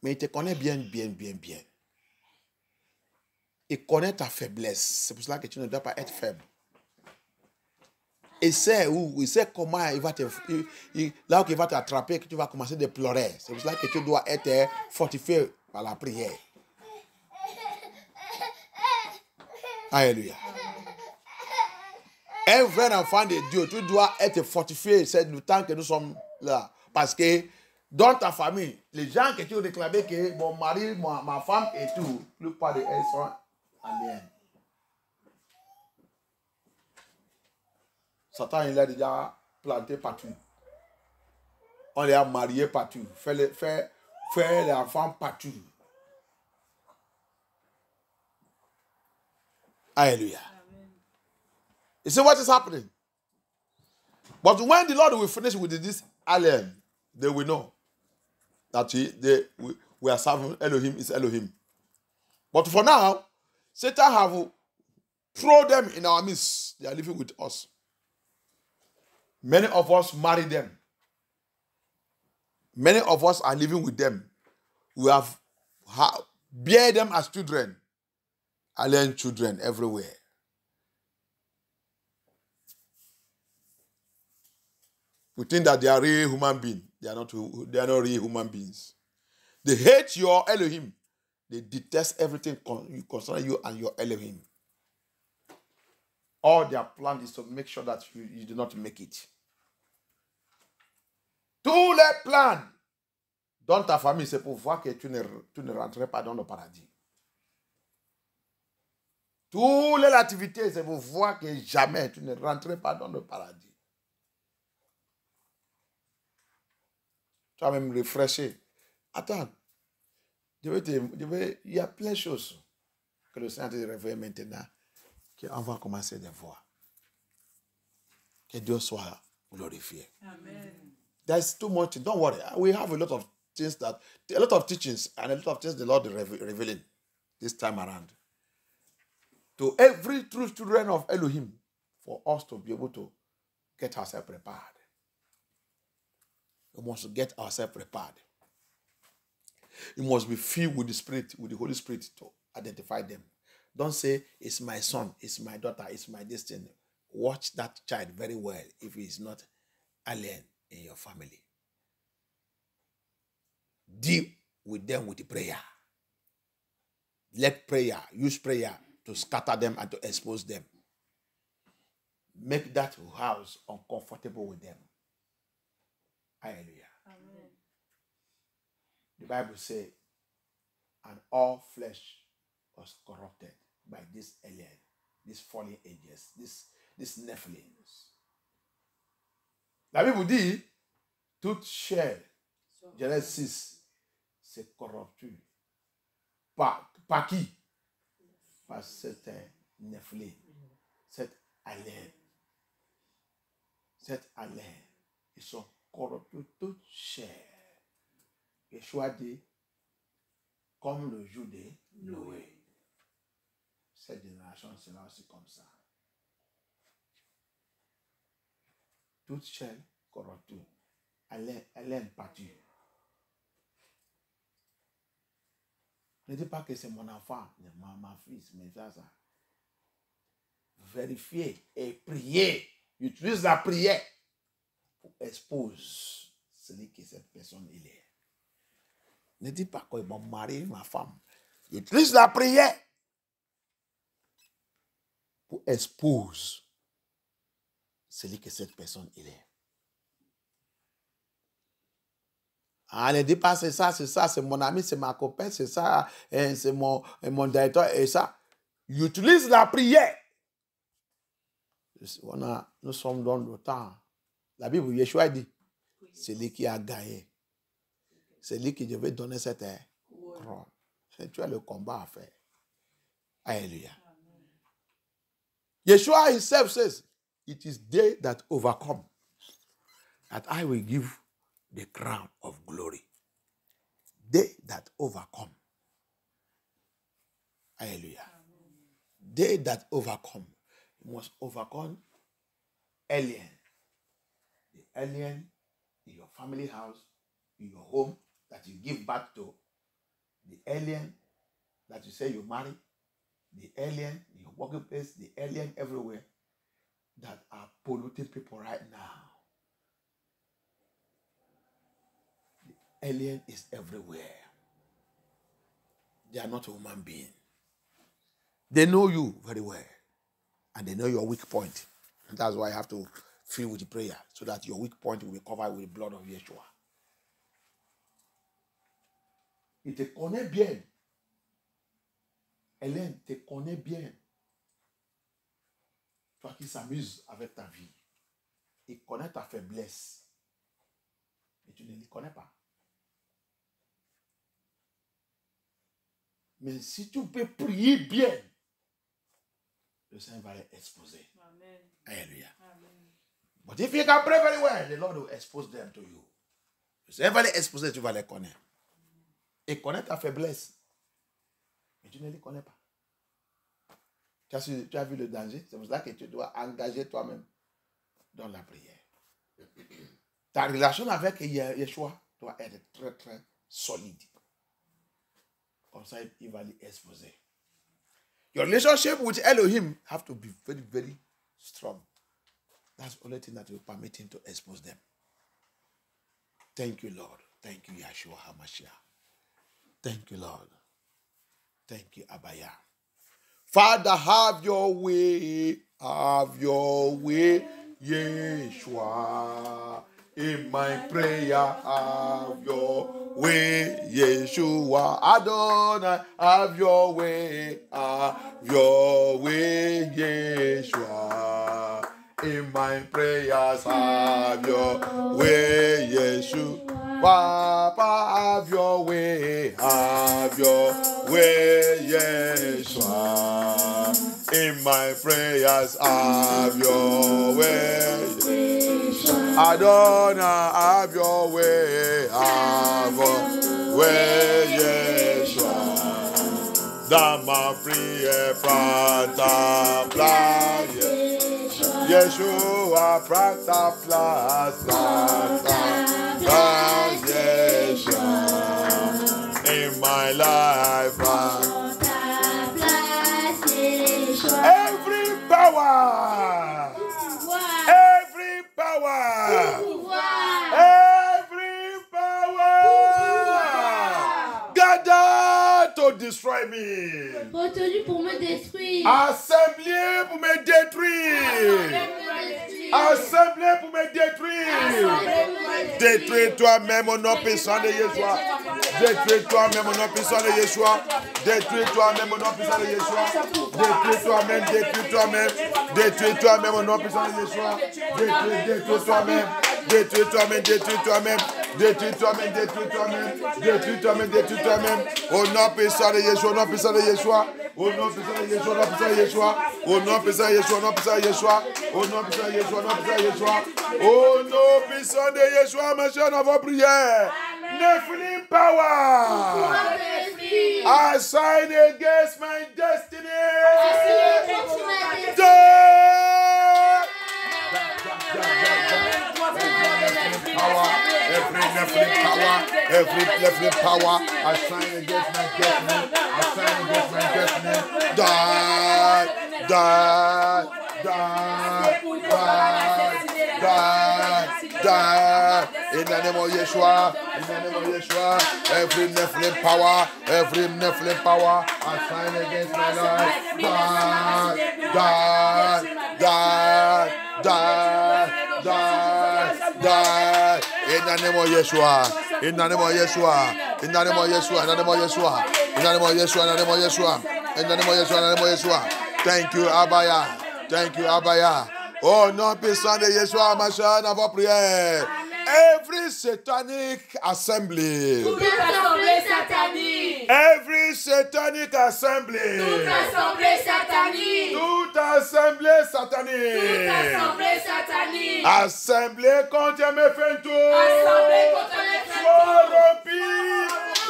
Mais il te connaît bien, bien, bien, bien. Il connaît ta faiblesse. C'est pour cela que tu ne dois pas être faible. Il sait où, il sait comment il va te. il- il- là où il va t'attraper, que tu vas commencer de pleurer. C'est pour cela que tu dois être fortifié par la prière. Alléluia. Un vrai enfant de Dieu, tu dois être fortifié. C'est le temps que nous sommes là. Parce que dans ta famille, les gens que tu réclamais que mon mari, ma, femme et tout, la plupart de elles sont aliens. Satan, il a déjà planté partout. On les a mariés partout. Fait, les- fait, fait les enfants partout. Hallelujah. You see what is happening? But when the Lord will finish with this alien, they will know that he, they, we, we are serving Elohim is Elohim. But for now, Satan have thrown them in our midst. They are living with us. Many of us marry them. Many of us are living with them. We have ha- bear them as children, alien children everywhere. We think that they are real human beings. They are not. They are not real human beings. They hate your Elohim. They detest everything con- concerning you and your Elohim. All their plan is to make sure that you, you do not make it. Tous les plans dans ta famille, c'est pour voir que tu ne, tu pas dans le paradis. Toutes les activités, c'est pour voir que jamais tu ne rentrerais pas dans le paradis. Tu vas même réfléchir. Attends, je vais te- je vais- il y a plein de choses que le Seigneur te révèle maintenant qu'on va commencer voir. Que Dieu soit glorifié. There's too much. Don't worry. We have a lot of things that, a lot of teachings and a lot of things the Lord revealing this time around. To every true children of Elohim, for us to be able to get ourselves prepared. We must get ourselves prepared. You must be filled with the Spirit, with the Holy Spirit to identify them. Don't say, it's my son, it's my daughter, it's my destiny. Watch that child very well if he is not alien in your family. Deal with them with the prayer. Let prayer, use prayer to scatter them and to expose them. Make that house uncomfortable with them. Hallelujah. The Bible says, and all flesh was corrupted by this alien, these fallen angels, this, this Nephilims. La Bible dit, toute chair, Genèse 6, c'est corrompu. Par, par qui Par cet Nephilim, cet alien. Cet alien. Ils sont corrompus toute chair. Yeshua dit, comme le jour de Noé. Cette génération sera aussi comme ça. Toute chair corrompue. Elle est, elle. Ne dis pas que c'est mon enfant, ma, ma fils, mais ça, ça. Vérifiez et priez. Utilise la prière pour exposer celui que cette personne il est. Ne dis pas que mon mari, ma femme. Utilise la prière pour exposer celui que cette personne il est. Ah, ne dis pas c'est ça, c'est ça, c'est mon ami, c'est ma copain, c'est ça, hein, c'est mon, hein, mon directeur et ça. Utilise la prière. On a, nous sommes dans le temps. La Bible, Yeshua dit, c'est lui qui a gagné. C'est lui qui devait donner cette hein, couronne. Tu as le combat à faire. Alléluia. Yeshua himself says, It is they that overcome that I will give the crown of glory. They that overcome. Hallelujah. They that overcome must overcome alien. Alien in your family house, in your home that you give back to, the alien that you say you marry, the alien in your working place, the alien everywhere that are polluting people right now. The alien is everywhere. They are not a human being. They know you very well, and they know your weak point. That's why you have to fill with prayer so that your weak point will be covered with the blood of Yeshua. Il te connaît bien. Hélène te connaît bien. Toi qui s'amuses avec ta vie. Il connaît ta faiblesse. Mais tu ne les connais pas. Mais si tu peux prier bien, le Seigneur va les exposer. Amen. Alléluia. But if you can pray very well, the Lord will expose them to you. Le Seigneur va les exposer, tu vas les connaître. Et connaître ta faiblesse. Mais tu ne les connais pas. Tu as, tu as vu le danger. C'est pour ça que tu dois engager toi-même dans la prière. Ta relation avec Ye- Yeshua doit être très, très solide. Comme ça, il va les exposer. Your relationship with Elohim have to be very, very strong. That's the only thing that will permit him to expose them. Thank you, Lord. Thank you, Yeshua HaMashiach. Thank you, Lord. Thank you, Abaya. Father, have your way. Have your way, Yeshua. In my prayer, have your way, Yeshua. Adonai, have your way. Have your way, Yeshua. In my prayers, have your way, Yeshua. Papa, have your way, have your way, Yeshua. In my prayers, have your way. Adonai, have your way, have your way, Yeshua. Dama priye prata playe. Yeshua prata playe. Yeshua. In my life, uh, I- every power, destroy me. Retenu pour me détruire. Assemblée pour me détruire. Assemblée pour me détruire. Détruis toi-même au nom puissant de Yeshua. Détruis toi-même au nom puissant de Yeshua. Détruis toi-même au nom puissant de Yeshua. Détruis toi-même, détruis toi-même. Détruis toi-même au nom puissant de Yeshua. Détruis, détruis toi-même. Détruis toi-même, détruis toi-même. Détruis toi-même, détruis toi-même. Détruis toi-même, détruis toi-même. Au nom puissant de Yeshua, au nom puissant de Yeshua. Au nom puissant de Yeshua, au nom puissant de Yeshua. Au nom puissant de Yeshua, au nom puissant de Yeshua. Au nom puissant de Yeshua, au nom puissant de Yeshua. Au nom puissant de Yeshua, ma chère, dans vos prières. Nephilim power. I sign against my destiny. Die. Power, every Nephilim power, every Nephilim power, I sign against my destiny. I sign against my destiny. Die, die, die, die, die, die. In the name of Yeshua, in the name of Yeshua, every Nephilim power, every Nephilim power, I sign against my life. Die, die, die, die, die, die. In the name of Yeshua, in the name of Yeshua, in the name of Yeshua, in the name of Yeshua, in the name of Yeshua, in the name of Yeshua, in the name of Yeshua, in the name of Yeshua. Thank you, Abaya. Thank you, Abaya. Oh non, puissant de Yeshua, ma chère, dans vos prières. Every satanic assembly. Toute assemblée satanique. Every satanic assembly. Toute assemblée satanique. Toute assemblée Toute satanique. assemblée satanique. Assemblée contre mes fantômes. Assemblée contre les Sois rempli.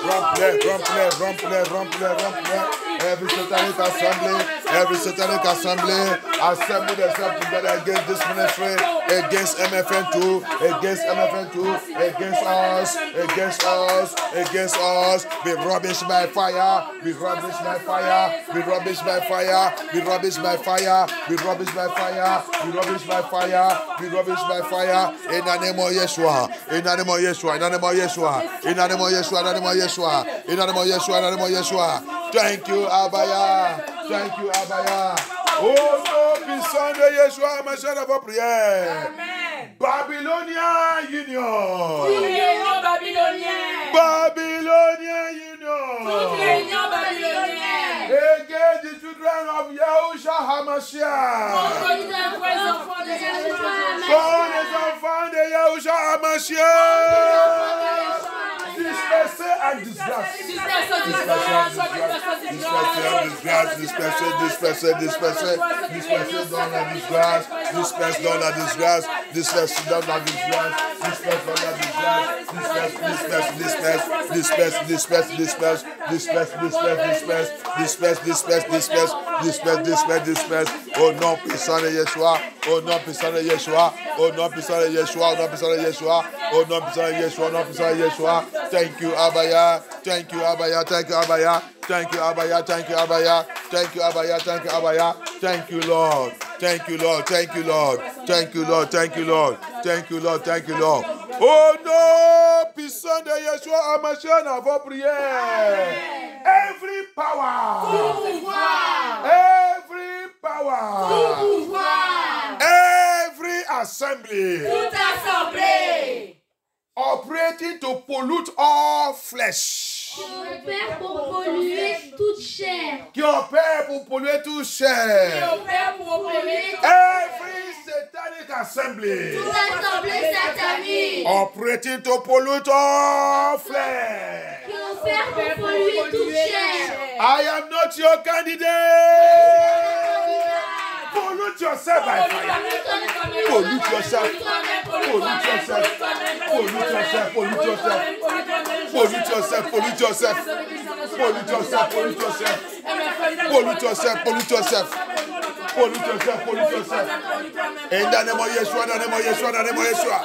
Remplis, remplis, remplis, remplis, remplis. Every satanic assembly, every satanic assembly, assemble themselves together against this ministry, against MFN2, against MFN2, against us, against us, against us. Be rubbish by fire, be rubbish by fire, be rubbish by fire, be rubbish by fire, be rubbish by fire, be rubbish by fire, be rubbish by fire. In the name of Yeshua, in the name of Yeshua, in the name of Yeshua, in the name of Yeshua, in the name of Yeshua, in the name of Yeshua, in the name of Yeshua. Thank you, Abaya. Thank you, Abaya. Oh, no, Sunday, Yeshua, Mashiach of our prayer. Amen. Babylonian Union. Union Babylonia. Babylonian Union. Union Babylonia. Again, the children of Yahusha Hamashiach. Son is enfants de Yahusha Hamashiach. Dispersés et disgrâce. Dispersés, dispersés, dispersés, dispersés dans la disgrâce, dispersés dans la disgrâce, dispersés dans la disgrâce, dispersés dans la disgrâce, dispersés, dispersés, dispersés, dispersés, dispersés, dispersés, dispersés, dispersés, dispersés, dispersés, dispersés, dispersés, dispersés, au nom puissant de Yeshua, au nom puissant de Yeshua, au nom puissant de Yeshua, au nom puissant de Yeshua, au nom puissant de Yeshua, au nom puissant de Yeshua. Thank you, Abaya. Thank you, Abaya. Thank you, Abaya. Thank you, Abaya. Thank you, Abaya. Thank you, Abaya. Thank you, Abaya. Thank you, Lord. Thank you, Lord. Thank you, Lord. Thank you, Lord. Thank you, Lord. Thank you, Lord. Thank you, Lord. Oh non, puissant de Yeshua, chaîne, à vos prières. Every power. Every power. Every assembly Toute assemblée. Operating to pollute all flesh. qui opère pour polluer toute chair. Qui opère pour polluer tout chair. Opère pour polluer Every satanic assembly toute assemblée satanique. operating to pollute all flesh. Qui opère pour polluer toute chair. I am not your candidate. Pollute yourself by fire. Pollute yourself. Pollute yourself. Pollute yourself. Pollute yourself. Pollute yourself. Pollute yourself. Pollute yourself. Pollute yourself. Pollute yourself. Pollute yourself. Pollute yourself. Pollute yourself. In the name of Yeshua. The name of Yeshua. The name of Yeshua.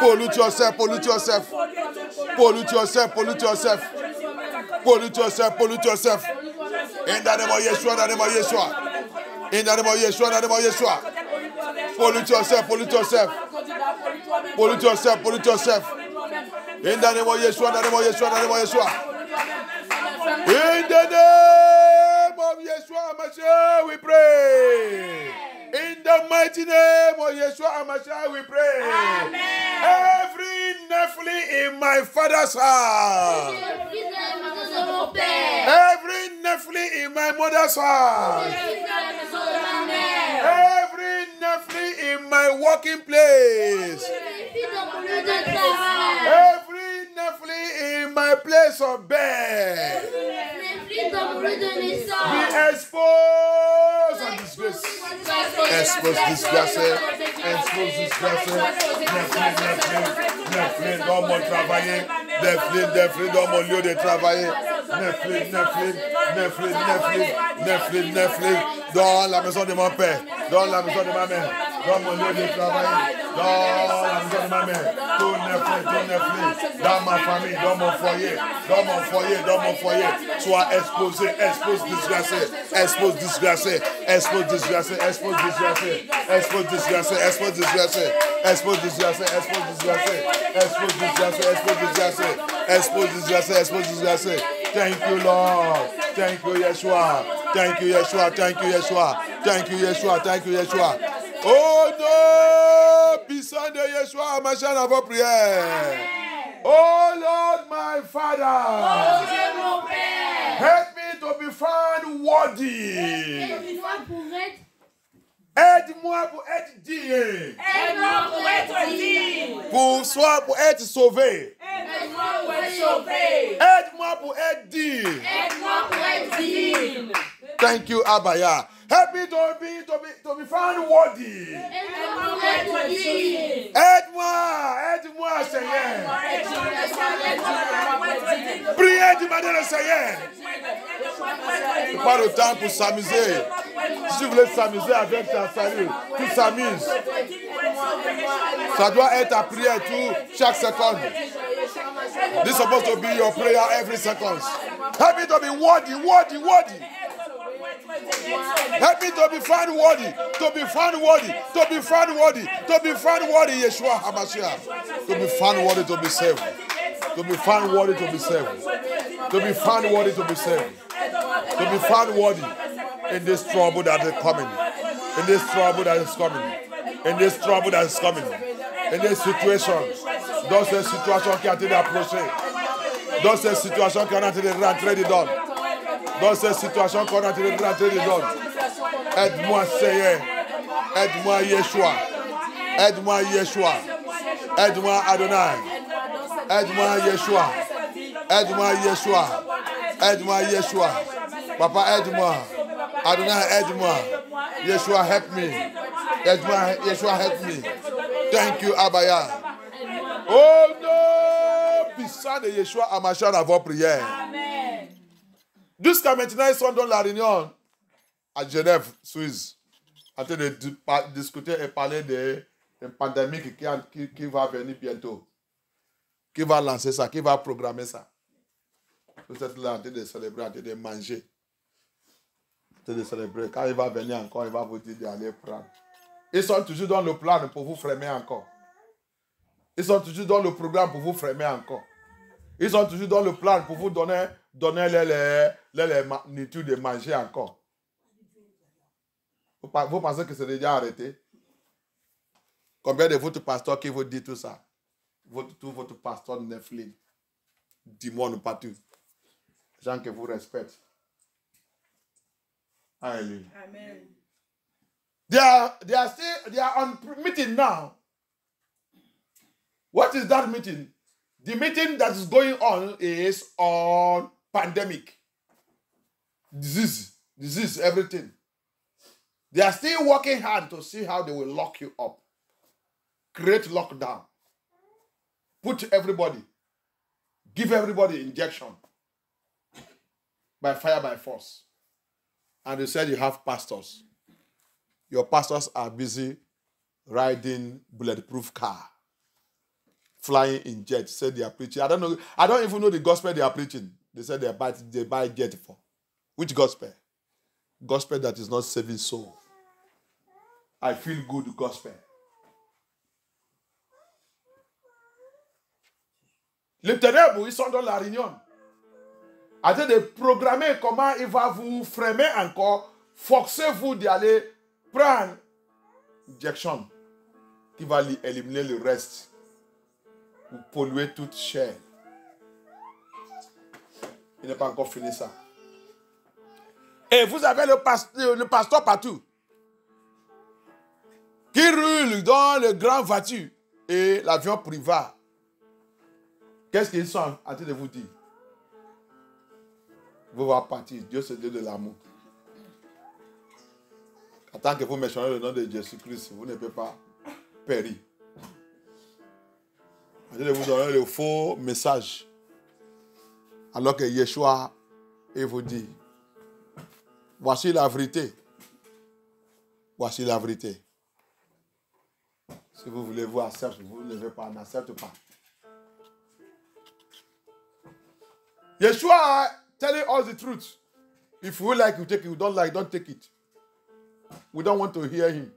Pollute yourself. Pollute yourself. Pollute yourself. Pollute yourself. Pollute yourself. Pollute yourself. In the name of Yeshua. The name of Yeshua. In the name of Yeshua. The name of Yeshua. Pollute yourself. Pollute yourself. Pollute yourself. Pollute yourself. In the name of Yeshua. In the name of Yeshua. In the name of Yeshua. In the name of Yeshua Mashiach, we pray. In the mighty name of Yeshua Mashiach, we pray. Amen. Every nephly in my father's house. Every nephly in my mother's house. Every nephly in my working place. Every nephly in my place of bed. remplis d'amoureux de naissance. expose à disgrâce. Dans mon lieu de travail. N'efflue, n'efflue, n'efflue, n'efflue, n'efflue, n'efflue. Dans la maison de mon père. Dans la maison de ma mère. Dans mon lieu de travail. Dans la maison de ma mère. Tout tout. Dans ma famille, dans mon foyer. Dans mon foyer, dans mon foyer. Sois exposé, expose disgracé. Expose disgracé. Expose disgracé. Expose disgracé. Expose disgracé. Expose disgracé. Expose disgracé. Expose disgracé. Expose disgracé. Expose disgracé. Expose disgracé. Expose disgracé. Thank you, Lord. Thank you, Yeshua. Thank you, Yeshua. Thank you, Yeshua. Thank you, Yeshua. Thank you, Yeshua. Oh non, puissant de Yeshua, ma chaîne à vos prières. Oh Lord, my Father, help me to be found worthy ɛdi muabu ɛdi diye. ɛdi muabu ɛdi diye. Busuabu ɛdi sove. ɛdi muabu ɛdi sove. ɛdi muabu ɛdi. ɛdi muabu ɛdi diye. Thank you, Abaya. Help me to be to be to be found worthy. Aide-moi. Aide-moi, Seigneur. Priez du matin le Seigneur. Digne. Pas le temps pour s'amuser. Si tu voulais s'amuser avec ta salut, tu s'amuses. Ça doit être ta prière tout chaque seconde. This is supposed to be your prayer every second. Help me to be worthy, worthy, worthy. Help me to be found worthy, to be found worthy, to be found worthy, to be found worthy, Yeshua HaMashiach. To be found worthy to be saved. To be found worthy to be saved. To be found worthy to be saved. To be found worthy in this trouble that is coming. In this trouble that is coming. In this trouble that is coming. In this situation. Dans cette situation qui a été approchée. Dans cette situation qui a été rentrée dedans. Dans cette situation qu'on a été rentrée dedans. Aide-moi, Seigneur. Aide-moi, Yeshua. Aide-moi, Yeshua. Aide-moi, Adonai. Aide-moi, Yeshua. Aide-moi, Yeshua. Aide-moi, Yeshua. Papa, aide-moi. Adonai, aide-moi. Yeshua, help me. Aide-moi, Yeshua, help me. Thank you, Abaya. Oh non! Puissant de Yeshua à ma dans vos prières. Jusqu'à maintenant, ils sont dans la réunion à Genève, Suisse, en train de discuter et parler de d'une pandémie qui va venir bientôt. Qui va lancer ça, qui va programmer ça. Vous êtes là en train de célébrer, en train de manger. En train de célébrer. Quand il va venir encore, il va vous dire d'aller prendre. Ils sont toujours dans le plan pour vous freiner encore. Ils sont toujours dans le programme pour vous freiner encore. Ils sont toujours dans le plan pour vous donner, donner les, les, les, de manger encore. Vous, pensez que c'est déjà arrêté? Combien de votre pasteurs qui vous dit tout ça? Votre, tout votre pasteur Netflix. Dis-moi nous partout. Gens que vous respectez. Alléluia. Amen. They are, they are still they are on meeting now. What is that meeting? The meeting that is going on is on pandemic, disease, disease, everything. They are still working hard to see how they will lock you up, create lockdown, put everybody, give everybody injection by fire by force. And they said you have pastors your pastors are busy riding bulletproof car, flying in jets. Said they are preaching. I don't know. I don't even know the gospel they are preaching. They said they buy they buy jet for. Which gospel? Gospel that is not saving soul. I feel good gospel. Les ténèbres, ils sont dans la réunion. En de programmer comment il va vous freiner encore, forcez-vous d'aller prendre injection qui va li- éliminer le reste pour polluer toute chair. Il n'est pas encore fini ça. Et vous avez le pasteur, le pasteur partout qui roule dans le grand voiture et l'avion privé. Qu'est-ce qu'ils sont en train de vous dire? Vous va partir. Dieu c'est Dieu de l'amour. En tant que vous mentionnez le nom de Jésus-Christ, vous ne pouvez pas périr. Je vais vous donner le faux message. Alors que Yeshua, il vous dit, voici la vérité. Voici la vérité. Si vous voulez vous accepter, vous ne levez pas, n'accepte pas. Yeshua telling us the truth. If you like, you take it. You don't like, don't take it. We don't want to hear him.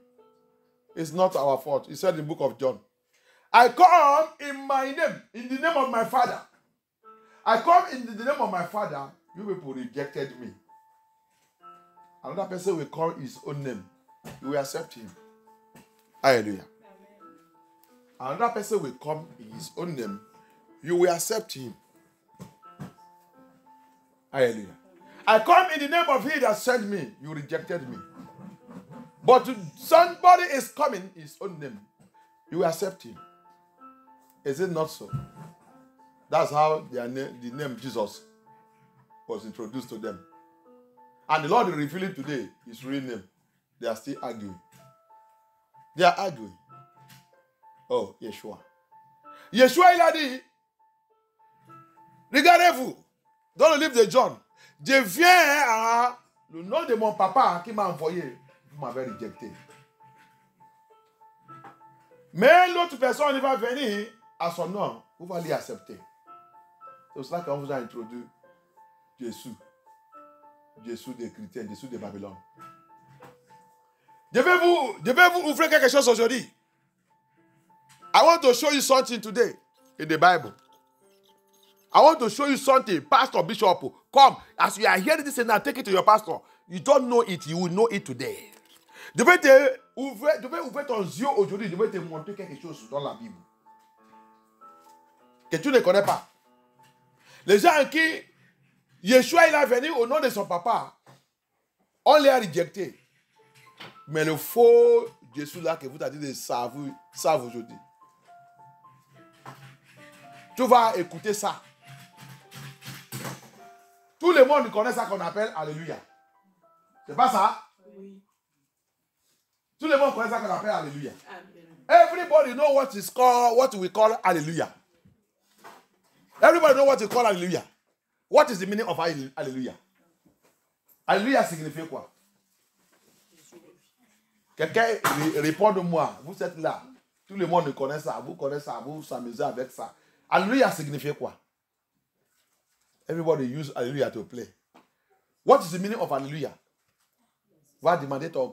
It's not our fault. He said in the book of John, I come in my name, in the name of my father. I come in the name of my father. You people rejected me. Another person will call his own name. You will accept him. Hallelujah. Another person will come in his own name. You will accept him. Hallelujah. I come in the name of he that sent me. You rejected me. But somebody is coming in his own name. You accept him. Is it not so? That's how their name, the name Jesus was introduced to them. And the Lord is revealing today his real name. They are still arguing. They are arguing. Oh, Yeshua. Yeshua, il a dit, regardez-vous, dans le livre de John, je viens à le nom de mon papa qui m'a envoyé, vous m'avez rejecté. Mais l'autre personne, il va venir à son nom, vous allez accepter. C'est pour cela qu'on vous a introduit Jésus. Jésus des chrétiens, Jésus de Babylone. Je vais vous, je vais vous ouvrir quelque chose aujourd'hui. I want to show you something today in the Bible. I want to show you something. Pastor, Bishop, come. As you are hearing this now, take it to your pastor. You don't know it, you will know it today. Je vais ouvrir, je vais ouvrir ton yeux aujourd'hui. Je vais te montrer quelque chose dans la Bible. Que tu ne connais pas. Les gens qui, Yeshua, il est venu au nom de son papa. On les a rejectés. Mais le faux Jésus là que vous avez dit de savent, savent aujourd'hui. Tu vas écouter ça. Tout le monde connaît ça qu'on appelle Alléluia. C'est pas ça? Oui. Tout le monde connaît ça qu'on appelle Alléluia. Amen. Everybody know what is called, what we call Hallelujah. Everybody know what we call Hallelujah. What is the meaning of Hallel- Hallelujah? Hallelujah signifie quoi? Quelqu'un ré- répond-moi. Vous êtes là. Tout le monde connaît ça. Vous connaissez ça. Vous vous amusez avec ça. Hallelujah signifie quoi? Everybody use Hallelujah to play. What is the meaning of Hallelujah? Va demander ton.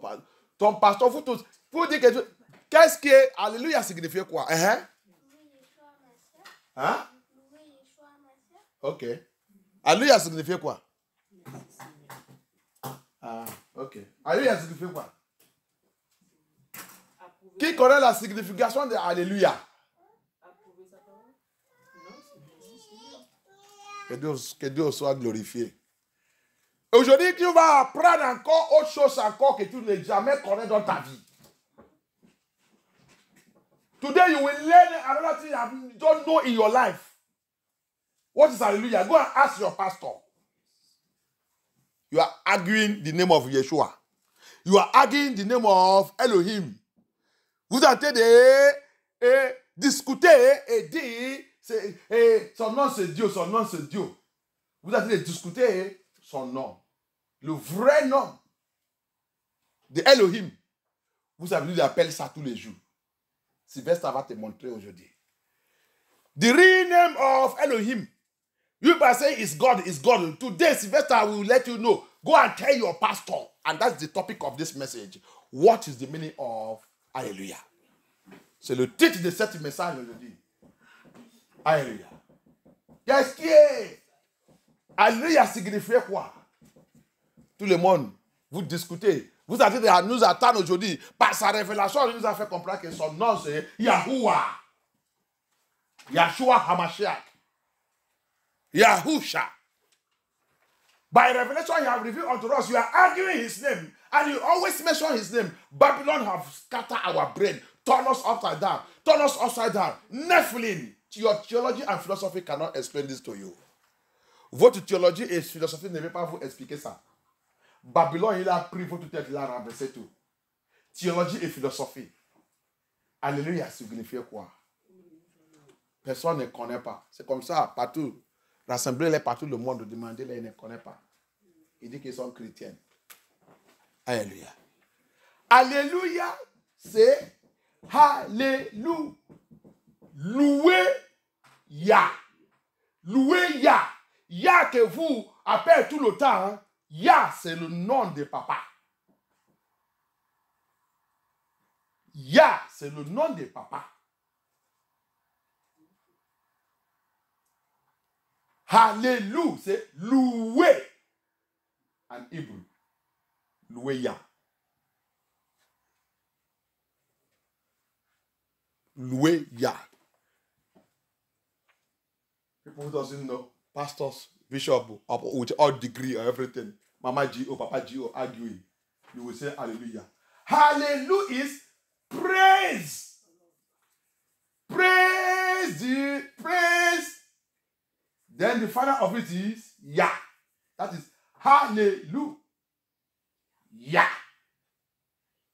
Ton pasteur, vous tous, vous dire que qu'est-ce que Alléluia signifie quoi? Hein? Hein? Ok. Alléluia signifie quoi? Ah, ok. Alléluia signifie quoi? Qui connaît la signification de Alléluia? Que Dieu, que Dieu soit glorifié. Aujourd'hui, tu vas apprendre encore autre chose encore que tu n'as jamais connu dans ta vie. Today you will learn another thing you don't know in your life. What is hallelujah? Go and ask your pastor. You are arguing the name of Yeshua. You are arguing the name of Elohim. Vous entendez et discuter et dire c'est- et son nom c'est Dieu, son nom c'est Dieu. Vous de discuter son nom. Le vrai nom de Elohim. Vous avez lui appelle ça tous les jours? Sylvestre va te montrer aujourd'hui. The real name of Elohim. You by say it's God, it's God. Today, Sylvester we will let you know. Go and tell your pastor. And that's the topic of this message. What is the meaning of Hallelujah? C'est le titre de cette message aujourd'hui. Alléluia. Qu'est-ce qui est Alléluia signifie quoi Tout le monde, vous discutez. Vous êtes à nous attendre aujourd'hui. Par sa révélation, il nous a fait comprendre que son nom c'est Yahuwah. Yahshua Hamashiach. Yahusha. By revelation, he have revealed unto us. You are arguing his name, and you always mention his name. Babylon have scattered our brain, turn us upside down, turn us upside down. Nephilim. Your theology and philosophy cannot explain this to you. Votre théologie et philosophie ne veut pas vous expliquer ça. Babylone, il a pris votre tête, il a renversé tout. Théologie et philosophie. Alléluia signifie quoi? Personne ne connaît pas. C'est comme ça, partout. Rassemblez-les partout le monde, demandez-les, ils ne connaissent pas. Il dit qu'ils sont chrétiens. Alléluia. Alléluia, c'est Alléluia. Loué Ya. Loué Ya. Ya que vous appelez tout le temps, hein, Ya, c'est le nom de papa. Ya, c'est le nom de papa. Hallelujah. Say Luwe. An Hebrew. Luweya. ya. People who doesn't know, pastors, bishop, with all degree or everything, Mama G or Papa G or arguing, you will say Hallelujah. Hallelujah is praise. Praise, the praise Then the final of it is Yah. That is hallelujah. Yah.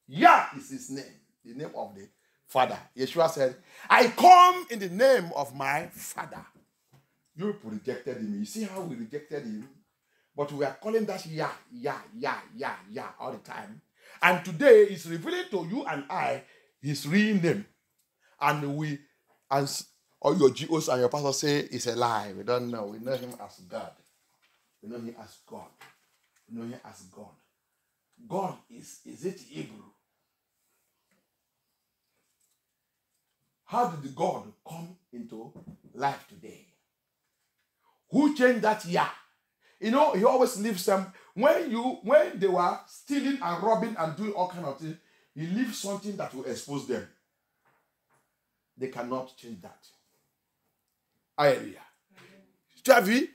Yah is his name, the name of the Father. Yeshua said, I come in the name of my Father. You rejected him. You see how we rejected him? But we are calling that Yah, Yah, Yah, Yah, Yah all the time. And today he's revealing to you and I his real name. And we, as all your GOs and your pastors say, it's a lie. We don't know. We know him as God. We know him as God. We know him as God. God is, is it Hebrew? How did God come into life today? Who changed that Yah? You know, he always leaves them when you when they were stealing and robbing and doing all kind of things, he leaves something that will expose them. They cannot change that. Alléluia. Tu as vu?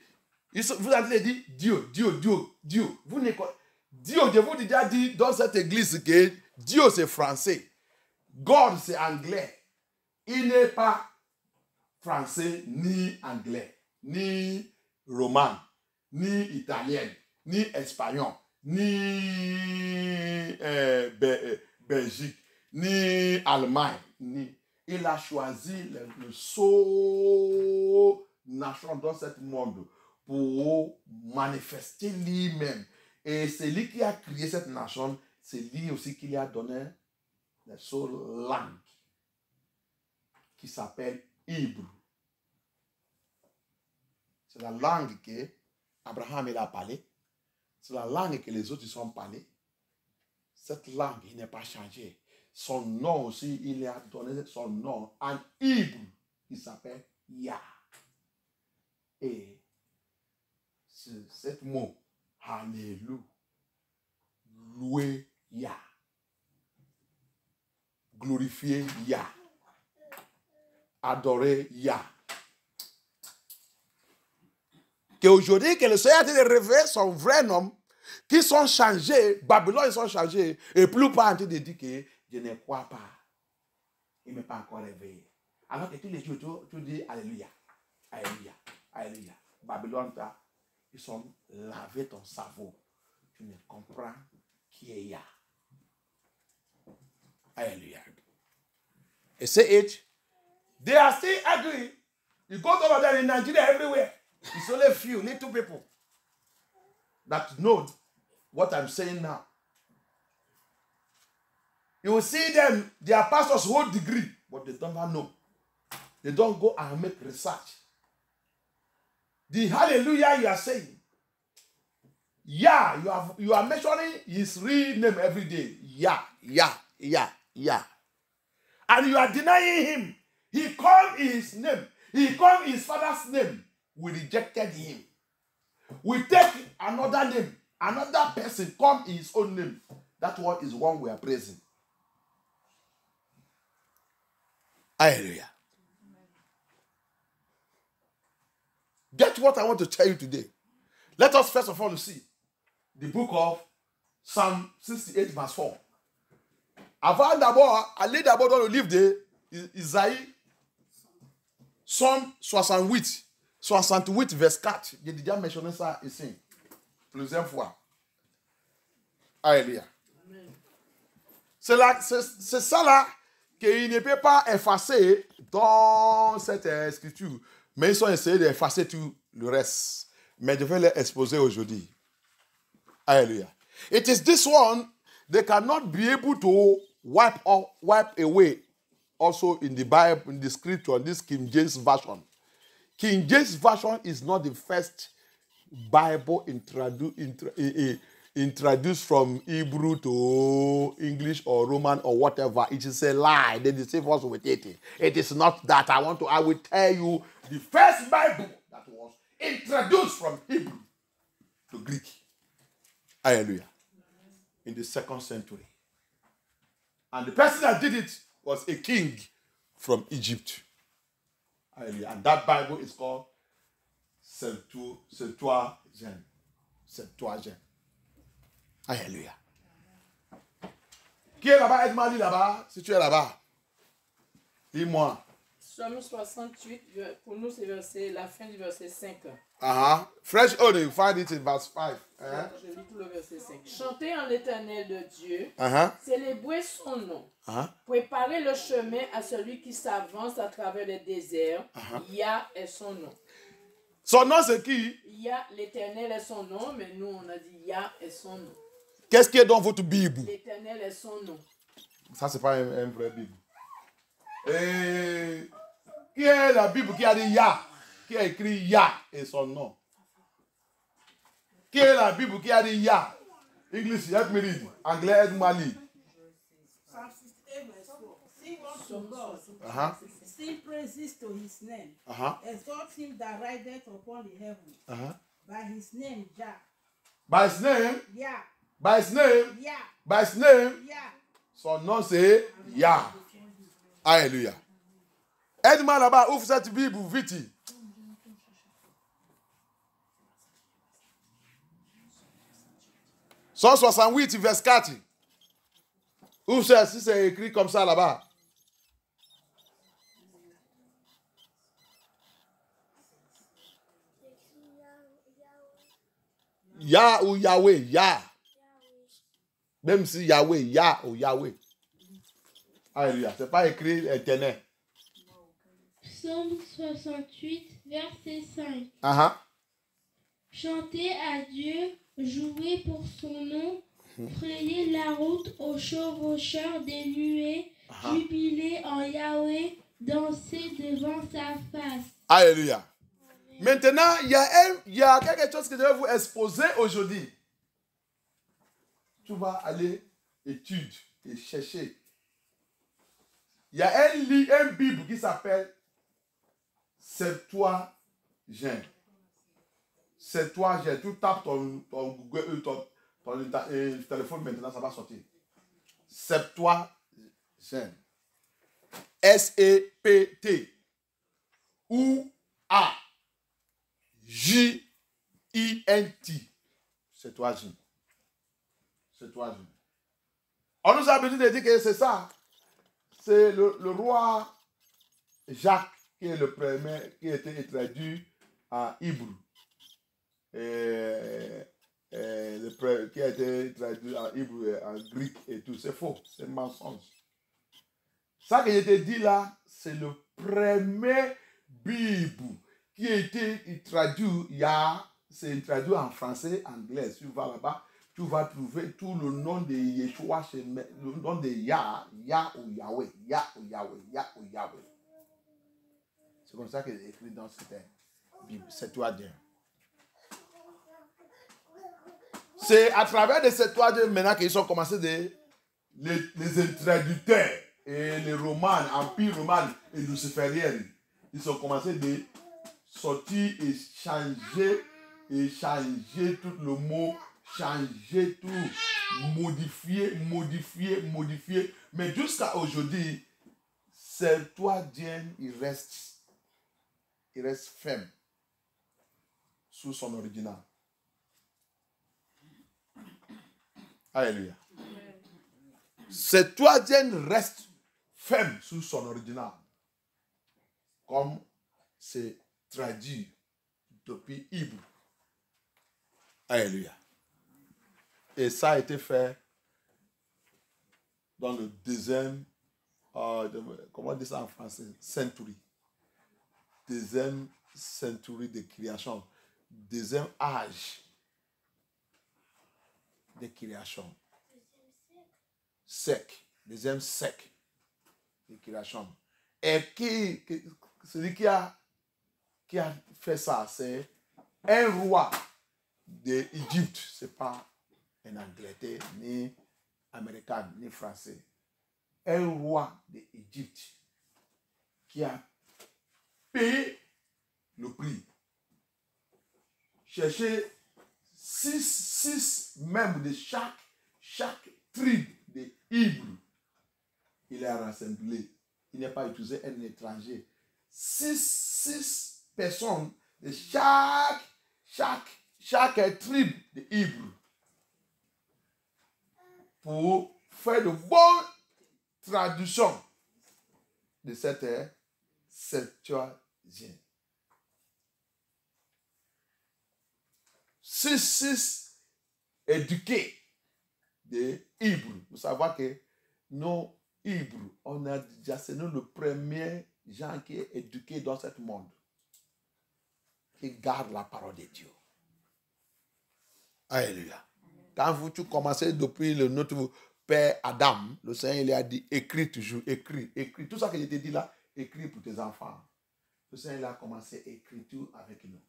Ils sont- vous avez dit Dieu, Dieu, Dieu, Dieu. Vous ne Dieu, je vous ai déjà dit dans cette église que Dieu c'est français. God c'est anglais. Il n'est pas français ni anglais, ni roman, ni italien, ni espagnol, ni euh, euh, Belgique, ni Allemagne. Ni... Il a choisi le, le seul nation dans ce monde pour manifester lui-même. Et c'est lui qui a créé cette nation, c'est lui aussi qui lui a donné la seule langue qui s'appelle Hébreu. C'est la langue que Abraham il a parlé. C'est la langue que les autres ils ont parlé. Cette langue, n'est pas changée. Son nom aussi, il a donné son nom en hébreu. Il s'appelle Yah. Et cet mot, Alléluia, louer Yah, glorifier Yah, adorer Yah. Qu'aujourd'hui, que le Seigneur a été révéler son vrai nom, qui sont changés, Babylone, ils sont changés, et plus pas en train de dire que je ne crois pas. Il ne m'est pas encore réveillé. Alors que tous les jours, tu, tu dis Alléluia, Alléluia, Alléluia. Babylone, ils sont lavé ton cerveau. Tu ne comprends qui est Yah. Alléluia. Et c'est it. They are still agree. You go over there in Nigeria everywhere. It's only few little people that know what I'm saying now. You will see them, their pastors hold degree, but they don't know. They don't go and make research. The hallelujah you are saying, yeah, you are you are mentioning his real name every day. Yeah, yeah, yeah, yeah. And you are denying him. He called his name. He called his father's name. We rejected him. We take another name, another person come in his own name. That one is one we are praising. Hallelujah. Get what I want to tell you today. Let us first of all see the book of Psalm 68, verse 4. Avant d'abord, aller d'abord dans le livre de Isaïe, Psalm 68, 68, verse 4. J'ai déjà mentionné ça ici, plusieurs fois. Alléluia. C'est là- c'est- c'est ça là qu'il ne peut pas effacer dans cette écriture. Mais ils ont essayé d'effacer tout le reste. Mais je vais les exposer aujourd'hui. Hallelujah. It is this one they cannot be able to wipe off, wipe away. Also in the Bible, in the scripture, this King James version. King James version is not the first Bible introdu- intro- eh, eh, introduced from Hebrew to English or Roman or whatever. It is a lie. They deceive us with it. It is not that. I want to. I will tell you the first Bible that was introduced from Hebrew to Greek. Hallelujah. In the second century. And the person that did it was a king from Egypt. Hallelujah. And that Bible is called Septu- Septuagint. Septuagint. Alléluia. Qui est là-bas? Aide-moi, là-bas. Si tu es là-bas, lis-moi. Somme 68, ver- pour nous, c'est verset, la fin du verset 5. Uh-huh. Fresh Old, you find it in verse 5. Uh-huh. Je lis tout le verset 5. Chantez en l'éternel de Dieu, Uh-huh. célébrez son nom, Uh-huh. préparez le chemin à celui qui s'avance à travers les déserts. Uh-huh. Yah est son nom. Son nom, c'est qui? Yah, l'éternel est son nom, mais nous, on a dit Yah est son nom. Qu'est-ce qui est dans votre Bible L'éternel est son nom. Ça, c'est pas un, un vrai Bible. Et qui est la Bible qui a dit Yah Qui a écrit Yah et son nom Qui est la Bible qui a dit Yah English, help me read. Anglais, aide-moi lire. Psalm 68 verse 4. Sing unto God. Uh-huh. Sing praises to his name. Uh-huh. Exalt him that rideth upon the heaven. Uh-huh. By his name, Jah. By his name, Yah. By his name. Yeah. By his name. Yeah. Son non say yeah. Hallelujah. Any man about who said to be buviti. Psalm 68, verset 4. Où c'est c'est écrit comme ça là-bas? Ya ou Yahweh, Yah. Même si Yahweh, Yah ou Yahweh. Alléluia. C'est pas écrit éternel. Psaume 68, verset 5. Uh-huh. Chantez à Dieu, jouez pour son nom, frayez la route aux chevaucheurs des nuées, jubilez en Yahweh, dansez devant sa face. Alléluia. Maintenant, il y, a il y a quelque chose que je vais vous exposer aujourd'hui. Tu vas aller étudier et chercher. Il y a un livre, un Bible qui s'appelle Septuagint. Septuagint. Tu tapes ton, ton Google, euh, ton, ton euh, téléphone maintenant, ça va sortir. Septuagint. S-E-P-T. ou A. J-I-N-T. C'est toi, Jim. C'est toi. On nous a besoin de dire que c'est ça. C'est le, roi Jacques qui est le premier qui a été traduit en hébreu. Et, et le qui a été traduit en hébreu, et en grec et tout. C'est faux. C'est mensonge. Ça que je te dis là, c'est le premier Bible qui a été traduit, il a, c'est traduit en français, anglais. Si tu vas là-bas, tu vas trouver tout le nom de Yeshua, le nom de Yah, Yah ou Yahweh, Yah ou Yahweh, Yah ou Yahweh. C'est comme ça que c'est écrit dans cette Bible. C'est toi, Dieu. C'est à travers de cette toi, Dieu, maintenant qu'ils ont commencé de, les, les traducteurs et les romans, empire roman et luciférien, ils ont commencé de sortir et changer, et changer tout le mot, changer tout, modifier, modifier, modifier. Mais jusqu'à aujourd'hui, c'est toi, Dieu, il reste, il reste ferme sous son original. Alléluia. C'est toi, Dieu, reste ferme sous son original. Comme c'est traduit depuis Hébreu. Alléluia. Et ça a été fait dans le deuxième, euh, comment on dit ça en français, century. Deuxième century de création. Deuxième âge de création. Sec. Deuxième sec de création. Et qui, celui qui a, qui a fait ça, c'est un roi d'Égypte. Ce n'est pas un Anglais, ni Américain, ni Français. Un roi d'Égypte qui a payé le prix. Cherchez six, six membres de chaque, chaque tribu de Hébreux. Il a rassemblé. Il n'a pas utilisé un étranger. Six, six personnes de chaque, chaque, chaque tribu de Hébreux. Pour faire de bonnes traductions de cette, Septuagint. 6-6 éduqués des Hébreux. Vous savez que nous, Hébreux, on a déjà, c'est nous le premier gens qui est éduqué dans ce monde, qui garde la parole de Dieu. Alléluia. Quand vous commencez depuis le notre père Adam, le Seigneur il a dit écris toujours, écris, écris. Tout ça que je t'ai dit là, écris pour tes enfants. Le Seigneur a commencé écriture avec nous.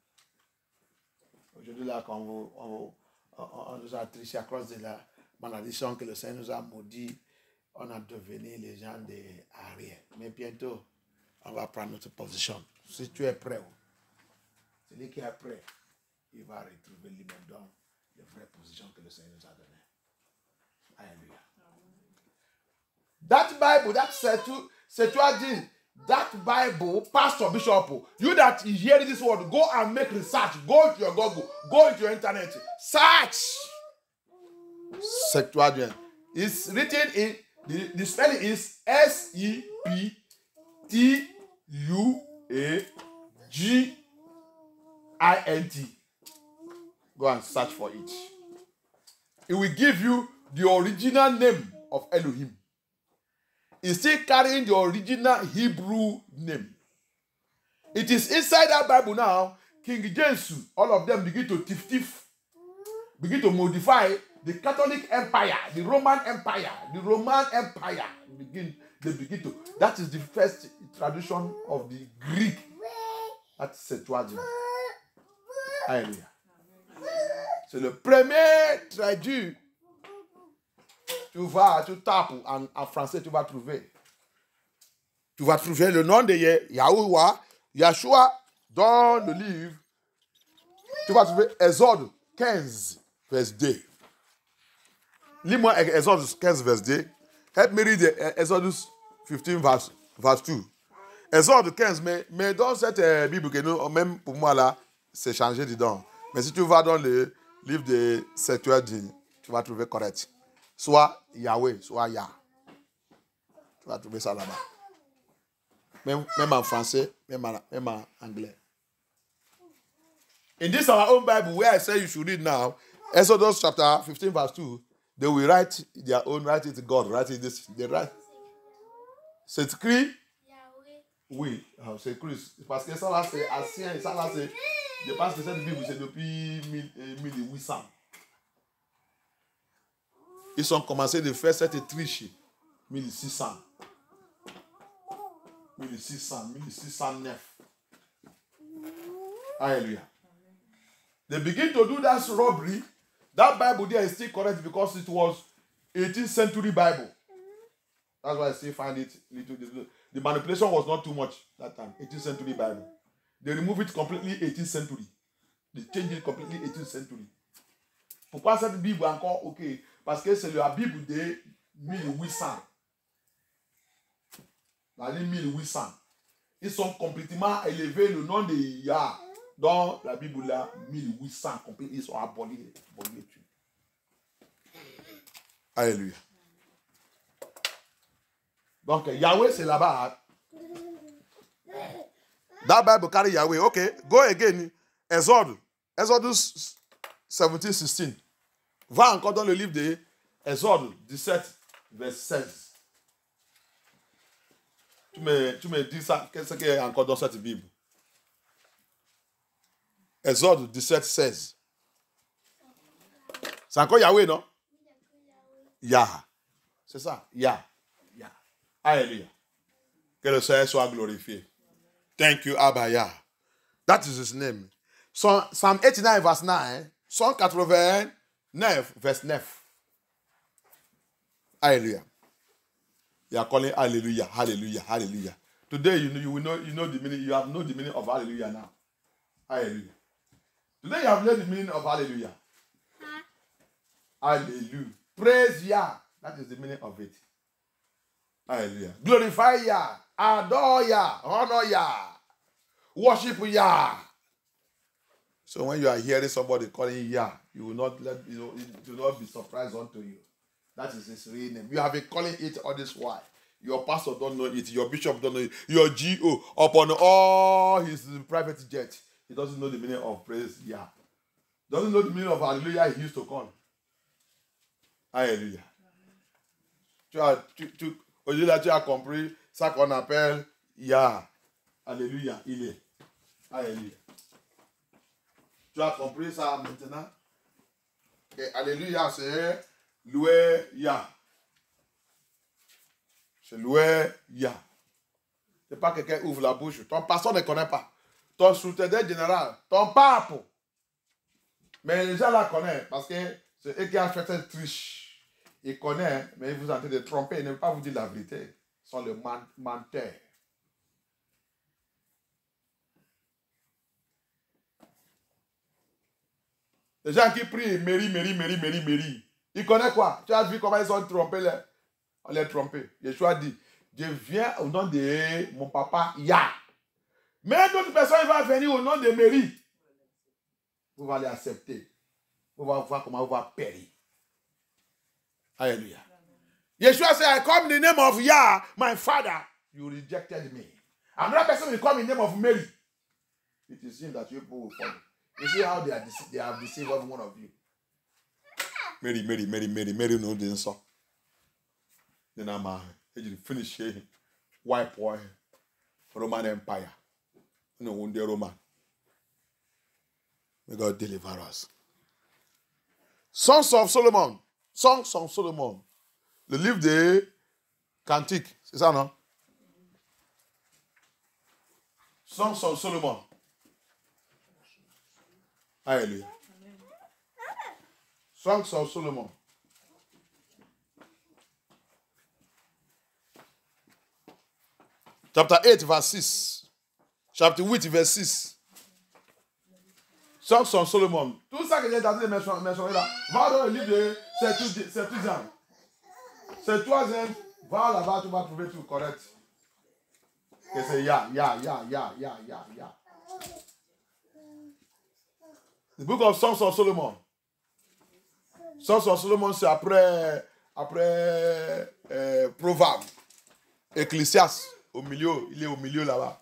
Aujourd'hui là, quand vous, on, nous a triché à cause de la malédiction que le Seigneur nous a maudit, on a devenu les gens des arrières. Mais bientôt, on va prendre notre position. Si tu es prêt, oh, celui qui est prêt, il va retrouver lui-même les vraies positions que le Seigneur nous a données. Alléluia. That Bible, that Septu- Septuagint, that Bible, Pastor Bishop, you that hear this word, go and make research. Go into your Google, go into your internet, search. Septuagint. It's written in the, the spelling is S E P T U A G I N T. Go and search for it. It will give you the original name of Elohim. It's still carrying the original Hebrew name. It is inside that Bible now. King James, all of them begin to tiff tiff, begin to modify the Catholic Empire, the Roman Empire, the Roman Empire. Begin, they begin to. That is the first tradition of the Greek. That's Septuagint. Alléluia. C'est le premier traduit. Tu vas, tu tapes en, français, tu vas trouver. Tu vas trouver le nom de Yah- Yahuwah, Yahshua, dans le livre. Tu vas trouver Exode 15, verset 2. Lis-moi Exode 15, verset 2. Help me read Exodus 15, verse, verse 2. Exode 15, mais, mais dans cette euh, Bible que nous, même pour moi là, c'est changé dedans. Mais si tu vas dans le livre de Septuagint, tu vas trouver correct. Soit Yahweh, soit Yah. Tu vas trouver ça là-bas. Même, même en français, même en, même en anglais. In this our own Bible, where I say you should read now, Exodus chapter 15, verse 2, they will write their own, write it God, write it this. They write. C'est écrit Yahweh. Oui, c'est cru. Parce que ça là, c'est ancien. Ça là, c'est. Je pense que cette Bible, c'est depuis 1000, euh, 1800. Ils ont commencé de faire cette triche 1600. 1600, 1609. Hallelujah. They begin to do that robbery. That Bible there is still correct because it was 18th century Bible. That's why I still find it little- The manipulation was not too much that time. 18th century Bible. They remove it completely 18th century. They change it completely 18th century. Pourquoi cette Bible encore? Ok? Parce que c'est la Bible de 1800. La ligne 1800. Ils ont complètement élevé le nom de Yah dans la Bible là 1800. complètement. Ils sont abolis. abolis. Alléluia. Donc, Yahweh, c'est là-bas. That Bible carry Yahweh. Okay, go again. Exode. Exodus 17, 16. Va encore dans le livre de Exode 17, verset 16. Tu me, tu me dis ça, qu'est-ce qu'il y a encore dans cette Bible? Exode 17, 16. C'est encore Yahweh, non? Yah. C'est ça, Yah. Yah. Alléluia. Que le Seigneur soit glorifié. Thank you, Abba Yah. That is his name. Psalm Psalm 89, verse 9. 189, verse 9. Hallelujah. You are calling hallelujah, hallelujah, hallelujah. Today you know you will know you know the meaning. You have know the meaning of hallelujah now. Hallelujah. Today you have learned the meaning of hallelujah. Hallelujah. Praise Yah. That is the meaning of it. Hallelujah. Glorify Yah. Adore Yah. Honor Yah. Worship Yah. So when you are hearing somebody calling Yah, you will not let you know, it will not be surprised unto you. That is his real name. You have been calling it all this while. Your pastor don't know it. Your bishop don't know it. Your GO upon all his private jet. He doesn't know the meaning of praise. Yeah. Doesn't know the meaning of hallelujah he used to call. Tu as, tu, tu, aujourd'hui là, tu as compris ça qu'on appelle Yah. Alléluia, il est. Alléluia. Tu as compris ça maintenant? Alléluia, c'est louer Yah. C'est louer Yah. C'est pas quelqu'un ouvre la bouche. Ton pasteur ne connaît pas. Ton soutien général, ton pape. Mais les gens la connaissent parce que c'est eux qui ont fait cette triche. Ils connaissent, mais ils vous sont en train de tromper. Ils ne veulent pas vous dire la vérité. Ils sont le menteur. Les gens qui prient, Mary, Mary, Mary, Mary, Mary. Ils connaissent quoi? Tu as vu comment ils ont trompé les, on les trompé. Yeshua dit, je viens au nom de mon papa Yah. Mais d'autres personnes vont venir au nom de Mary. Vous allez accepter. Vous allez voir comment vous allez périr. Alléluia. Yeshua said, I come in the name of Yah, my father. You rejected me. Another person will come in the name of Mary. It is him that people will follow. You see how they, are they have deceived every one of you. Mary, Mary, Mary, Mary, Mary, no, so. Then I'm uh, you finish here. White boy, Roman Empire. No, day Roman. May God deliver us. Songs of Solomon. Songs of Solomon. Le livre des Cantiques. C'est ça, non? Songs of Solomon. Alléluia. Songs of Solomon. Chapter 8, verse 6. Chapter 8, verse 6. Of Solomon. Tout ça que j'ai tenté de mentionner là, va dans le livre de Septuagint. Septuagint, va là-bas, tu vas trouver tout correct. Que c'est ya, ya, ya, ya, ya, ya, ya. The book of of Solomon. Of Solomon, c'est après, après euh, Proverbe. Au milieu, il est au milieu là-bas.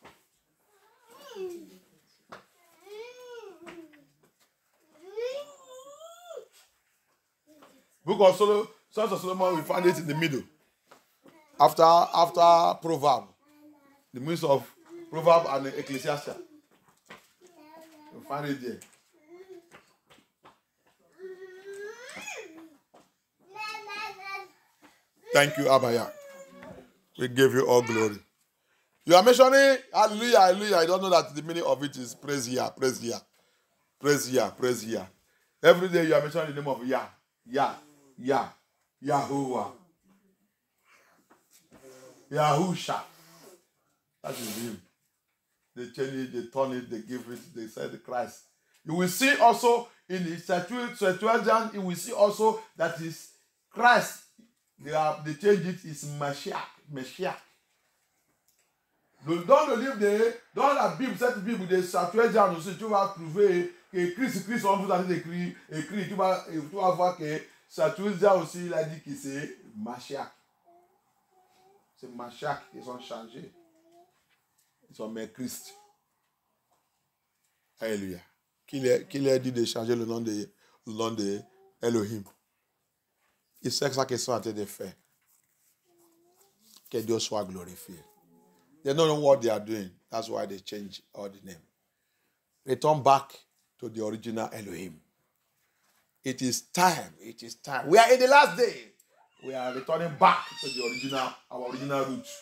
Book of Solomon, Songs of Solomon, we find it in the middle. After after Proverb. The midst of Proverb and Ecclesiastes. We find it there. Thank you, Abaya. We give you all glory. You are mentioning hallelujah, hallelujah. I don't know that the meaning of it is praise Yah, praise Yah, praise Yah, praise Yah. Every day you are mentioning the name of Yah, Yah, Yah, Yahuwah, Yahusha. That is him. They change it, they turn it, they give it, they say the Christ. You will see also in the Septu- Septuagint, you will see also that is Christ. They have they change it is Mashiach, Mashiach. Le livre de, dans la Bible, cette Bible de Septuagint aussi, tu vas trouver que Christ, Christ, on vous a écrit, écrit, tu vas, tu vas voir que Septuagint aussi, il a dit que c'est Mashiach. C'est Mashiach qui sont changés. Ils sont mais Christ. Alléluia. Qui leur qui leur dit de changer le nom de, le nom de Elohim. Il sait que ça qu'ils sont en train de faire. Que Dieu soit glorifié. They don't know what they are doing. That's why they change all the name. Return back to the original Elohim. It is time. It is time. We are in the last day. We are returning back to the original, our original roots.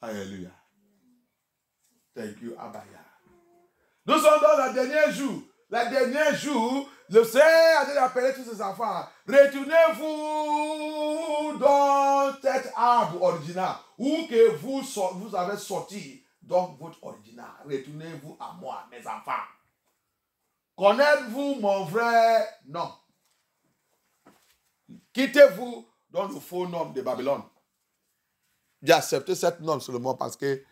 Hallelujah. Thank you, Abaya. Nous sommes dans le dernier jour. Le dernier jour, le Seigneur a dit d'appeler tous ses enfants. Retournez-vous dans cet arbre original où que vous, so- vous avez sorti donc votre original. Retournez-vous à moi, mes enfants. Connaissez-vous mon vrai nom? Quittez-vous dans le faux nom de Babylone. J'ai accepté cet nom seulement parce que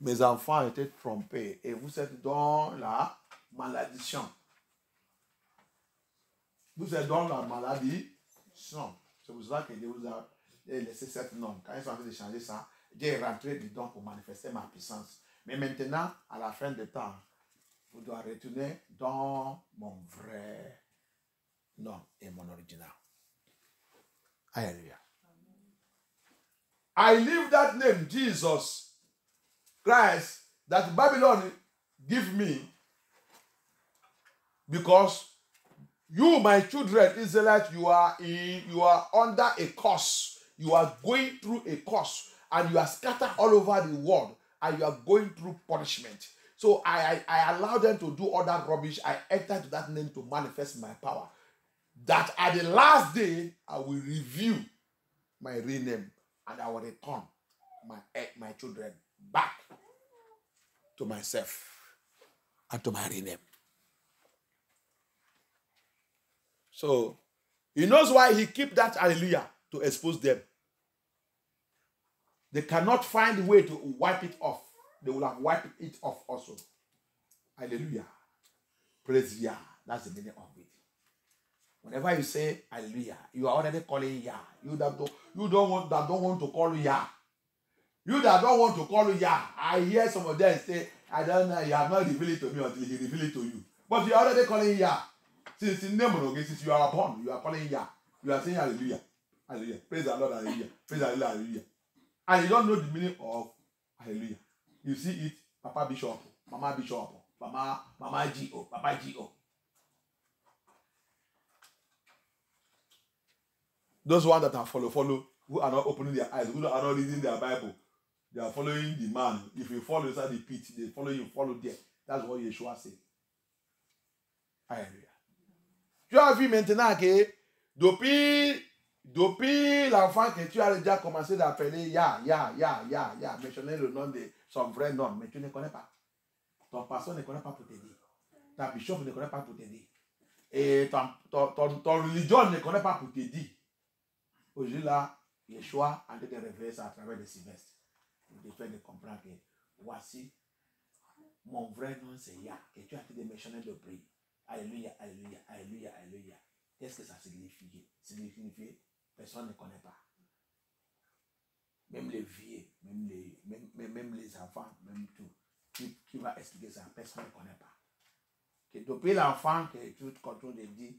mes enfants étaient trompés et vous êtes dans la malédiction. Vous êtes dans la maladie. C'est pour ça que Dieu vous a laissé cette norme. Quand ils sont en train de changer ça, j'ai rentré dedans pour manifester ma puissance. Mais maintenant, à la fin du temps, vous devez retourner dans mon vrai nom et mon original. Alléluia. I leave that name, Jesus Christ, that Babylon give me because you, my children, Israelites, you are in, you are under a curse. You are going through a curse, and you are scattered all over the world, and you are going through punishment. So I, I, I allow them to do all that rubbish. I enter to that name to manifest my power. That at the last day, I will review my real name, and I will return my eh, my children back to myself and to my real name. So he knows why he keep that hallelujah to expose them. They cannot find a way to wipe it off. They will have wiped it off also. Hallelujah. Praise Yah. That's the meaning of it. Whenever you say hallelujah, you are already calling Yah. You that don't, you don't want that don't want to call Yah. You that don't want to call Yah. I hear some of them say, I don't know, you have not revealed it to me until he reveal it to you. But you are already calling Yah. Since in name of since you are born, you are calling Yah. You are saying hallelujah. Hallelujah. Praise the Lord, hallelujah. Praise the Lord, hallelujah. And you don't know the meaning of hallelujah. You see it, Papa Bishop, Mama Bishop, Mama, Mama G.O., Papa G.O. Those ones that are follow, follow, who are not opening their eyes, who are not reading their Bible, they are following the man. If you follow inside the pit, they follow you, follow there. That's what Yeshua said. Alléluia. Tu as vu maintenant que depuis, depuis l'enfant que tu as déjà commencé d'appeler Ya, Ya, Ya, Ya, Ya, mentionner le nom de son vrai nom, mais tu ne connais pas. Ton pasteur ne connaît pas pour t'aider. Ta bishop ne connaît pas pour t'aider. Et ton, ton, ton, religion ne connaît pas pour t'aider. Aujourd'hui, là, Yeshua a de révéler ça à travers des Sylvestres. Pour te faire de comprendre que voici mon vrai nom, c'est Ya, que tu as en train de mentionner de prix. Alléluia, Alléluia, Alléluia, Alléluia. Qu'est-ce que ça signifie? Signifie Personne ne connaît pas. Même les vieux, même les, même, même, les enfants, même tout. Qui, qui va expliquer ça? Personne ne connaît pas. Que depuis l'enfant que tu contrôles de dire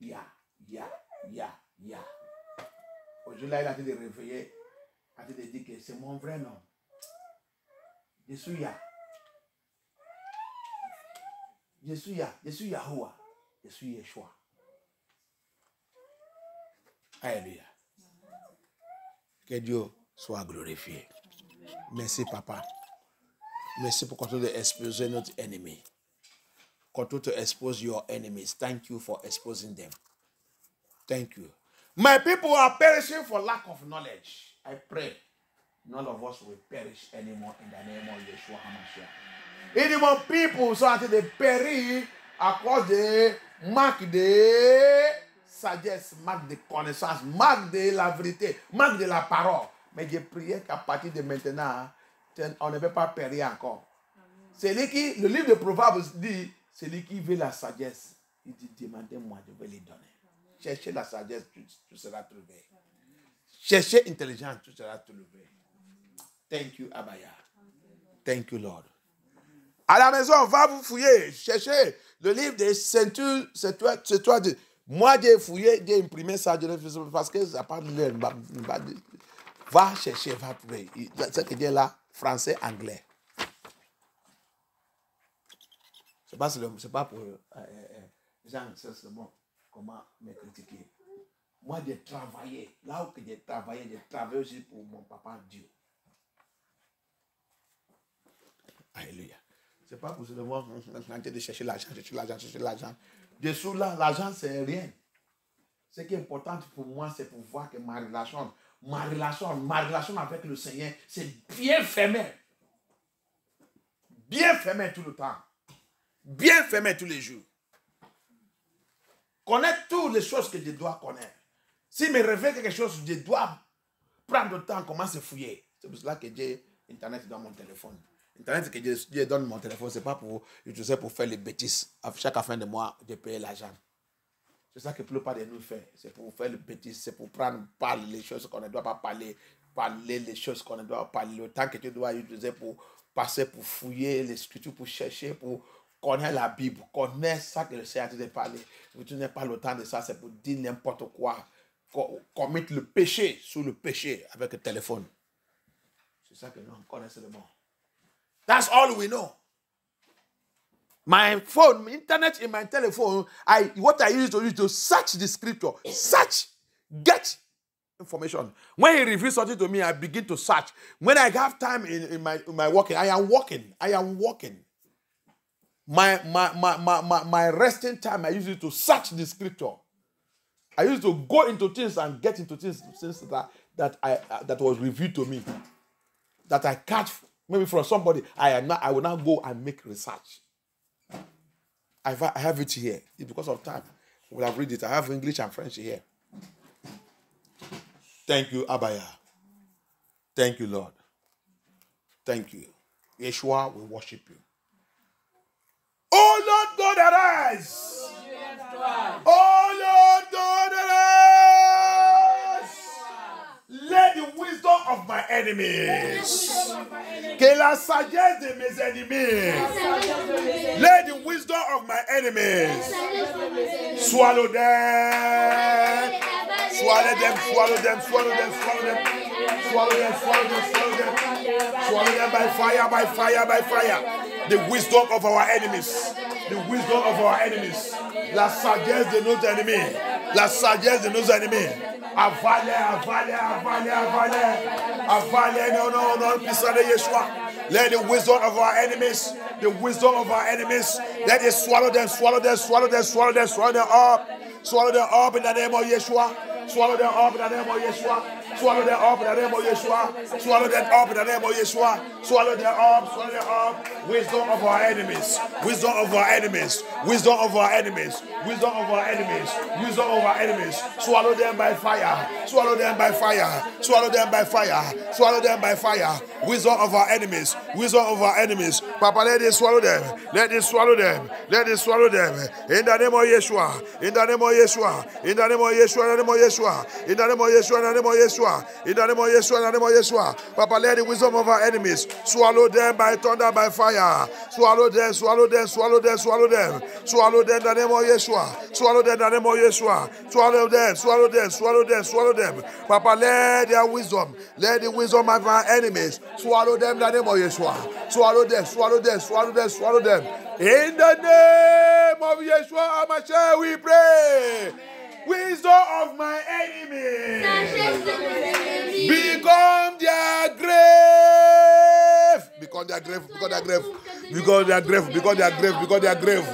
Ya, Ya, Ya, Ya. Aujourd'hui, il a été de réveiller, il a été de dire que c'est mon vrai nom. Je suis Ya. Je suis Ya, je suis Yahuwah, je suis Yeshua. Alléluia. Que Dieu soit glorifié. Merci, papa. Merci pour continuer d'exposer notre ennemi. Continue to expose your enemies. Thank you for exposing them. Thank you. My people are perishing for lack of knowledge. I pray none of us will perish anymore in the name of Yeshua HaMashiach. Any more people so until they perish à de manque de sagesse, manque de connaissance, manque de la vérité, manque de la parole. Mais j'ai prié qu'à partir de maintenant, on ne peut pas périr encore. C'est lui qui, le livre de Proverbes dit, c'est lui qui veut la sagesse. Il dit, demandez-moi, je vais lui donner. Cherchez la sagesse, tu, tu seras trouvé. Cherchez intelligence, tu seras trouvé. Thank you, Abaya. Thank you, Lord. À la maison, va vous fouiller, cherchez le livre des ceintures, c'est toi, c'est toi. Moi, j'ai fouillé, j'ai imprimé ça, je l'ai parce que ça parle de l'air, va- va- chercher, va trouver. C'est que j'ai là, français, anglais. C'est pas, pas pour euh, euh, euh, Jean, c'est seulement comment me critiquer? Moi, j'ai travaillé. Là où j'ai travaillé, j'ai travaillé aussi pour mon papa Dieu. Alléluia. C'est pas pour seulement en train de chercher l'argent, chercher l'argent, chercher l'argent. Dessous là, l'argent, c'est rien. Ce qui est important pour moi, c'est pour voir que ma relation, ma relation, ma relation avec le Seigneur, c'est bien fermé. Bien fermé tout le temps. Bien fermé tous les jours. Connaître toutes les choses que je dois connaître. S'il me révèle quelque chose, je dois prendre le temps, commencer à fouiller. C'est pour cela que j'ai Internet dans mon téléphone. Internet que je, donne mon téléphone, ce n'est pas pour utiliser pour faire les bêtises. Chaque fin de mois, je paye l'argent. C'est ça que la plupart de nous fait. C'est pour faire le bêtise, c'est pour prendre, parler les choses qu'on ne doit pas parler, parler les choses qu'on ne doit pas parler. Le temps que tu dois utiliser pour passer, pour fouiller les scriptures, pour chercher, pour connaître la Bible, connaître ça que le Seigneur te de parler. Tu n'as pas le temps de ça, c'est pour dire n'importe quoi. Co- Commettre le péché sur le péché avec le téléphone. C'est ça que nous connaissons seulement. That's all we know. My phone, internet in my telephone, I what I use to use to search the scripture, search, get information. When he reveals something to me, I begin to search. When I have time in, in my in my working, I am working. I am working. My my, my my my my resting time, I use it to search the scripture. I used to go into things and get into things, things that that I uh, that was revealed to me that I catch maybe from somebody. I am not. I will now go and make research. I've, I have it here It's because of time. We'll have read it. I have English and French here. Thank you, Abaya. Thank you, Lord. Thank you. Yeshua, we worship you. Oh Lord God, arise. Oh, oh Lord God, arise declare the wisdom of my enemies. Que la sagesse de mes ennemis. Let the wisdom of my enemies swallow them. Swallow them, swallow them, swallow them, swallow them. Swallow them, swallow them, swallow them. Swallow them by fire, by fire, by fire. The wisdom of our enemies the wisdom of our enemies, la sagesse de nos ennemis, la sagesse de nos ennemis. Avale, avale, avale, avale, avale, no, no, no, puissant Yeshua. Let the wisdom of our enemies, the wisdom of our enemies, let it swallow them, swallow them, swallow them, swallow them, swallow them up, swallow them up in the name of Yeshua. Swallow them up in the name of Yeshua. Swallow them up in the name of Yeshua. Swallow them up in the name of Yeshua. Swallow them up, swallow them up. Wisdom of our enemies. Wisdom of our enemies. Wisdom of our enemies. Wisdom of our enemies. Wisdom of our enemies. Swallow them by fire. Swallow them by fire. Swallow them by fire. Swallow them by fire. Wisdom of our enemies. Wisdom of our enemies. Papa, let it swallow them. Let it swallow them. Let it swallow them. In the name of Yeshua. In the name of Yeshua. In the name of Yeshua. In the name of Yeshua. In the name of Yeshua. In the name of Yeshua. In the name of Yeshua. In the name of Yeshua. Papa, let the wisdom of our enemies swallow them by thunder, by fire. Swallow them, swallow them, swallow them, swallow them. Swallow them in the name of Yeshua. Swallow them in the name of Yeshua. Swallow them, swallow them, swallow them, swallow them. Papa, let their wisdom, let the wisdom of our enemies swallow them in the name of Yeshua. Swallow them, swallow them, swallow them, swallow them. In the name of Yeshua, Amashiach, we pray. Wisdom of my enemies become their grave. Become their grave, become their grave, become their grave, become their grave, become their grave,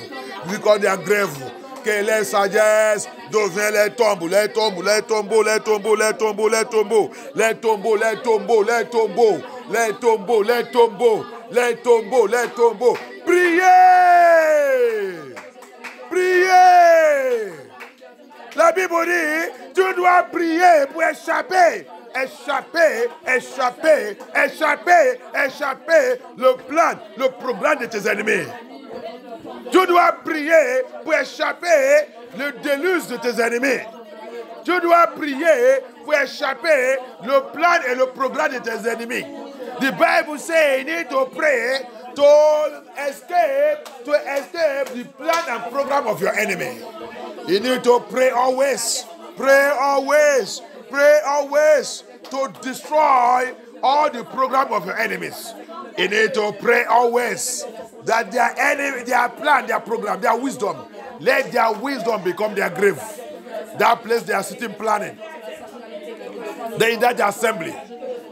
become their grave. Que les sagesse deviennent les tombeaux, les tombeaux, les tombeaux, les tombeaux, les tombeaux, les tombeaux, les tombeaux, les tombeaux, les tombeaux, les tombeaux, les tombeaux, les tombeaux, les tombeaux. La Bible dit, tu dois prier pour échapper, échapper, échapper, échapper, échapper le plan, le programme de tes ennemis. Tu dois prier pour échapper le déluge de tes ennemis. Tu dois prier pour échapper le plan et le programme de tes ennemis. The Bible says you need to pray to escape, to escape the plan and program of your enemy. You need to pray always, pray always, pray always to destroy all the program of your enemies. You need to pray always that their enemy, their plan, their program, their wisdom, let their wisdom become their grave. That place they are sitting planning. They in that assembly,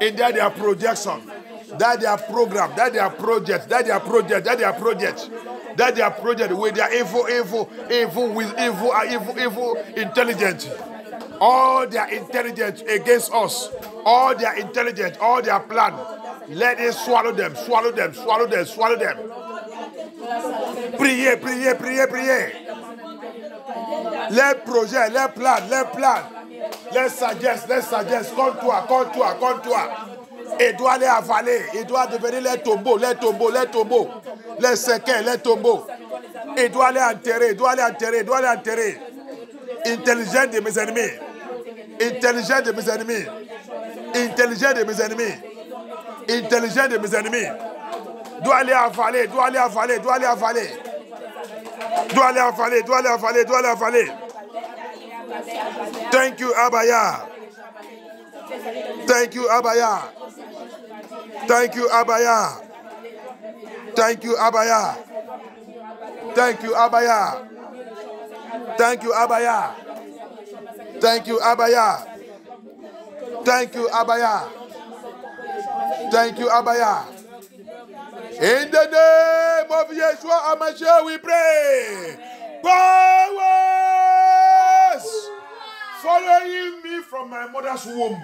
in that their projection, that their program, that their project, that their project, that their project, that their project with their evil, evil, evil, with evil, evil, evil intelligence. All their intelligence against us, all their intelligence, all their plan, let it swallow them, swallow them, swallow them, swallow them. Priez, priez, priez, priez. Les projets, les plans, les plans, les sagesses, les sagesses, contre toi, contre toi, contre toi. Il doit les avaler, il doit devenir les tombeaux, les tombeaux, les tombeaux, les séquelles, les tombeaux. Il doit les enterrer, doit les enterrer, doit les enterrer. Intelligent de mes ennemis. Intelligent de mes ennemis. Intelligent de mes ennemis. Intelligent de mes ennemis. Dois aller avaler, dois aller avaler, dois aller avaler. Dois aller avaler, dois aller avaler, dois aller avaler. Thank you, Abaya. Thank you, Abaya. Thank you, Abaya. Thank you, Abaya. Thank you, Abaya. Thank you, Abaya. Thank you, Abaya. Thank you, Abaya. Thank you, Abaya. In the name of Yeshua Amashiach, we pray. Powers Following me from my mother's womb.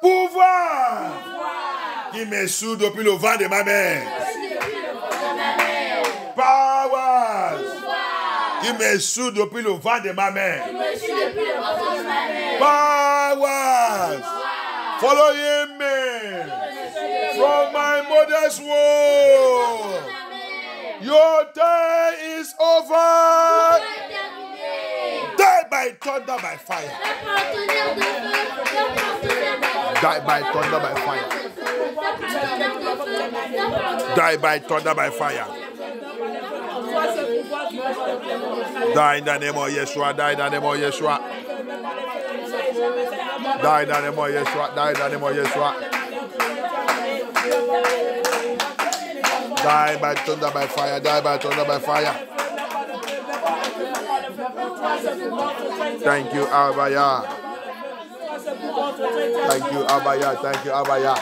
Pouvoir. Qui me sous depuis le vent de ma mère. Power qui me sous depuis le vent de ma mère. Power following me from my mother's womb. Your day is over. Die by thunder by fire. Die by thunder by fire. Die by thunder by fire. Die in the name of Yeshua. Die in the name of Yeshua. Die in the name of Yeshua. Die in the name of Yeshua. Die by thunder by fire. Die by thunder by fire. Thank you, Abaya. Thank you, Abaya. Thank you, Abaya.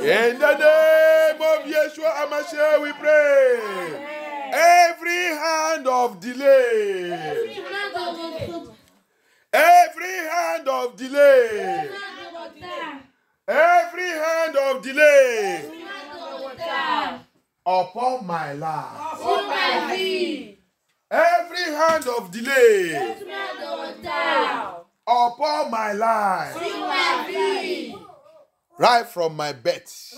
In the name of Yeshua Amashiach, we pray. Every hand of delay, every hand of delay, every hand of delay upon my life, every hand of delay upon my life, right from my birth,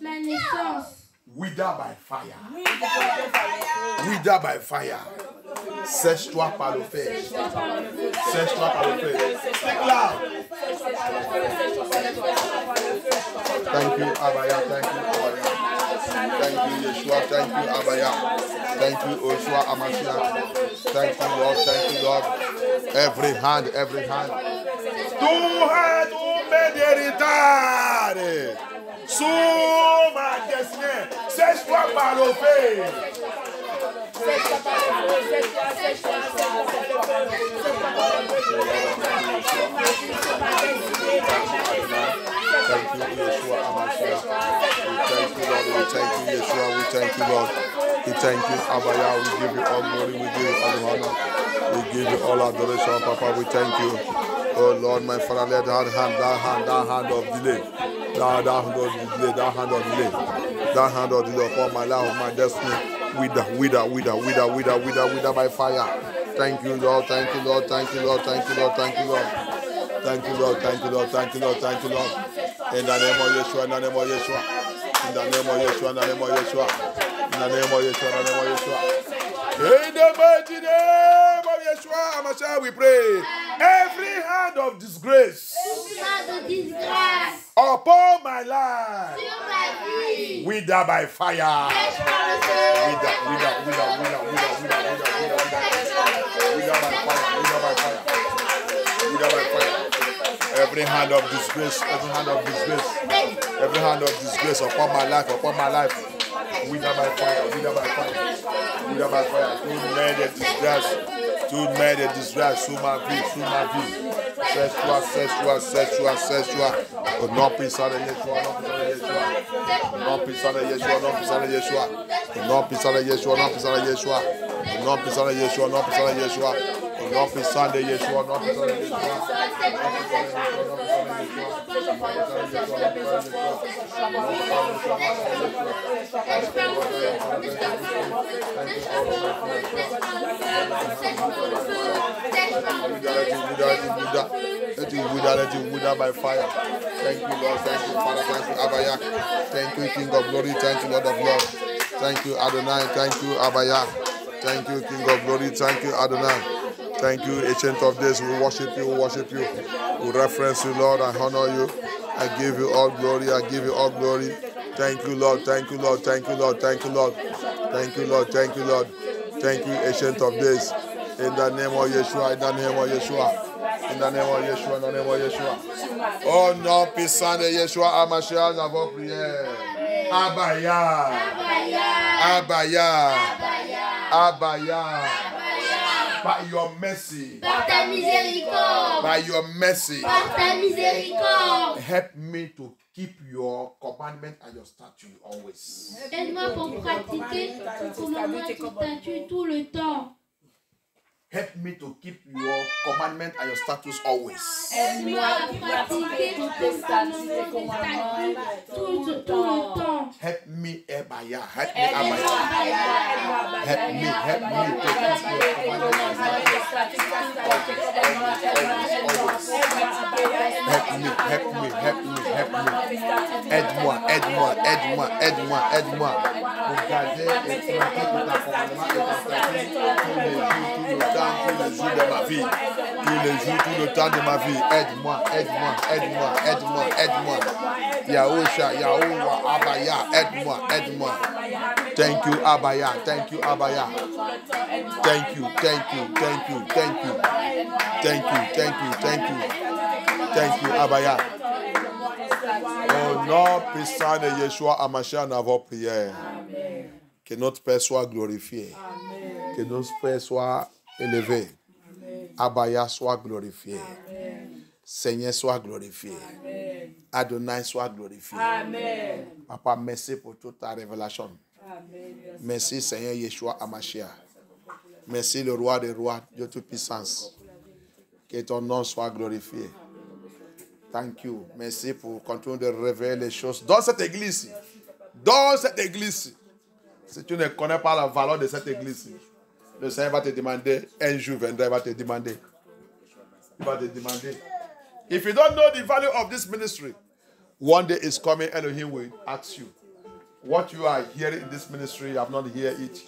Ma naissance. wither by fire, wither by fire. Sèche-toi par le fer. Sèche-toi par le fer. Loud. Thank you, Abaya. Thank you, Abaya. Thank you, Yeshua. Thank you, Abaya. Thank you, Oshua Amashiach. Thank you, Lord. Thank you, Lord. Every hand, every hand. Who made a retard. Sous ma destinée. Sèche-toi par le fer. Thank you, Yeshua We thank you, Lord. We thank you, Yeshua. We thank you, Lord. We thank you, Abaya. We give you all glory. We give you all honor. We give you all adoration, Papa. We thank you. Oh Lord, my Father, let that hand, that hand, that hand of delay, that, that hand of delay, that hand of delay, that hand of delay upon my life, my destiny, wither, wither, wither, wither, wither, wither, wither by fire. Thank you, Lord. Thank you, Lord. Thank you, Lord. Thank you, Lord. Thank you, Lord. Thank you, Lord. Thank you, Lord. Thank you, Lord. Thank you, Lord. In the name of Yeshua, in the name of Yeshua. In the name of Yeshua, in the name of Yeshua. In the name of Yeshua, in the name of Yeshua. In the mighty name of Yeshua Amashah, we pray. Every hand of disgrace. Every hand. Upon my life. Wither by fire. Wither, wither, wither, wither, wither, wither, wither, wither. Wither by fire. Wither by fire. Wither by fire. Every hand of disgrace. Every hand of disgrace. Every hand of disgrace upon my life. Upon my life. Wither by fire, wither by fire, wither by fire. Tout made a disgrace, tout made a disgrace sous ma vie, sous ma vie. Sèche-toi, sèche-toi, sèche-toi, sèche-toi. Au nom puissant de Yeshua, au nom puissant de Yeshua. Au nom puissant de Yeshua, au nom puissant de Yeshua, au nom puissant de Yeshua, au nom puissant de Yeshua, au nom puissant de Yeshua, au nom puissant de Yeshua, au nom puissant de Yeshua. Let it wither, let it wither by fire. Thank you, Lord. Thank you, Father. Thank you, Abaya. Thank you, King of glory. Thank you, Lord of love. Thank you, Adonai. Thank you, Abaya. Thank you, King of Glory. Thank you, Adonai. Thank you, Ancient of Days. We worship you, we worship you. We reference you, Lord. I honor you. I give you all glory. I give you all glory. Thank you, Lord. Thank you, Lord. Thank you, Lord. Thank you, Lord. Thank you, Lord. Thank you, Lord. Thank you, Ancient of Days. In the name of Yeshua, in the name of Yeshua. In the name of Yeshua, in the name of Yeshua. Oh non, puissant de Yeshua, Amashia, nous avons prié. Abaya. Abaya. Abaya. By your mercy. Par ta miséricorde. By your mercy. Par ta miséricorde. Help me to keep your commandment and your statute always. Aide-moi pour pratiquer ton commandement ton statut tout le temps. Help me to keep your commandment and your statutes always. Help me, Ebaya. Help me, Abaya. Help me, help me to keep your commandment Help me, help me, help me, help me. Aide-moi, aide-moi, aide-moi, aide-moi, aide-moi. Pour garder et pratiquer ta commandement et ta statut tous les jours, tout le temps, tous les jours de ma vie. Tous les jours, tout le temps de ma vie. Aide-moi, aide-moi, aide-moi, aide-moi, aide-moi. Yahusha, Yahuwah, Abaya, aide-moi, aide-moi. Thank you, Abaya. Thank you, Abaya. Thank you, thank you, thank you, thank you. Thank you, thank you, thank you. Thank you, Abaya. Au nom puissant de Yeshua Amashia, avons prié. Que notre Père soit glorifié. Que notre Père soit élevé. Abaya soit glorifié. Seigneur soit glorifié. Adonai soit glorifié. Papa, merci pour toute ta révélation. Merci Seigneur Yeshua Amashia. Merci le roi des rois, Dieu Tout-Puissance. Que ton nom soit glorifié. Thank you. Merci pour continuer de révéler les choses dans cette église. Dans cette église. Si tu ne connais pas la valeur de cette église, le Seigneur va te demander, un jour viendra, il va te demander. Il va te demander. If you don't know the value of this ministry, one day is coming, Elohim will ask you, what you are hearing in this ministry, you have not heard it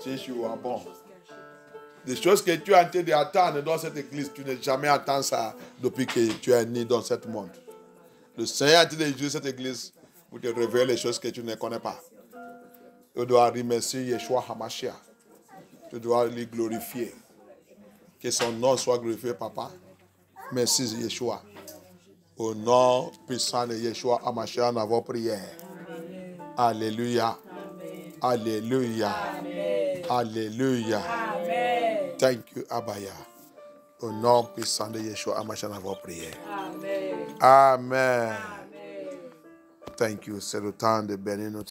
since you were born. Des choses que tu es en d'attendre dans cette église, tu n'as jamais entendu ça depuis que tu es né dans ce monde. Le Seigneur en train d'utiliser cette église pour te révéler les choses que tu ne connais pas. Tu dois remercier Yeshua Hamashiach. Tu dois lui glorifier. Que son nom soit glorifié, papa. Merci Yeshua. Au nom puissant de Yeshua nous avons prié. Alléluia. Alléluia. Alléluia. Thank you, Abaya. Au nom puissant de Yeshua Hamashiach, nous avons prié. Amen. Thank you. C'est le temps de bénir notre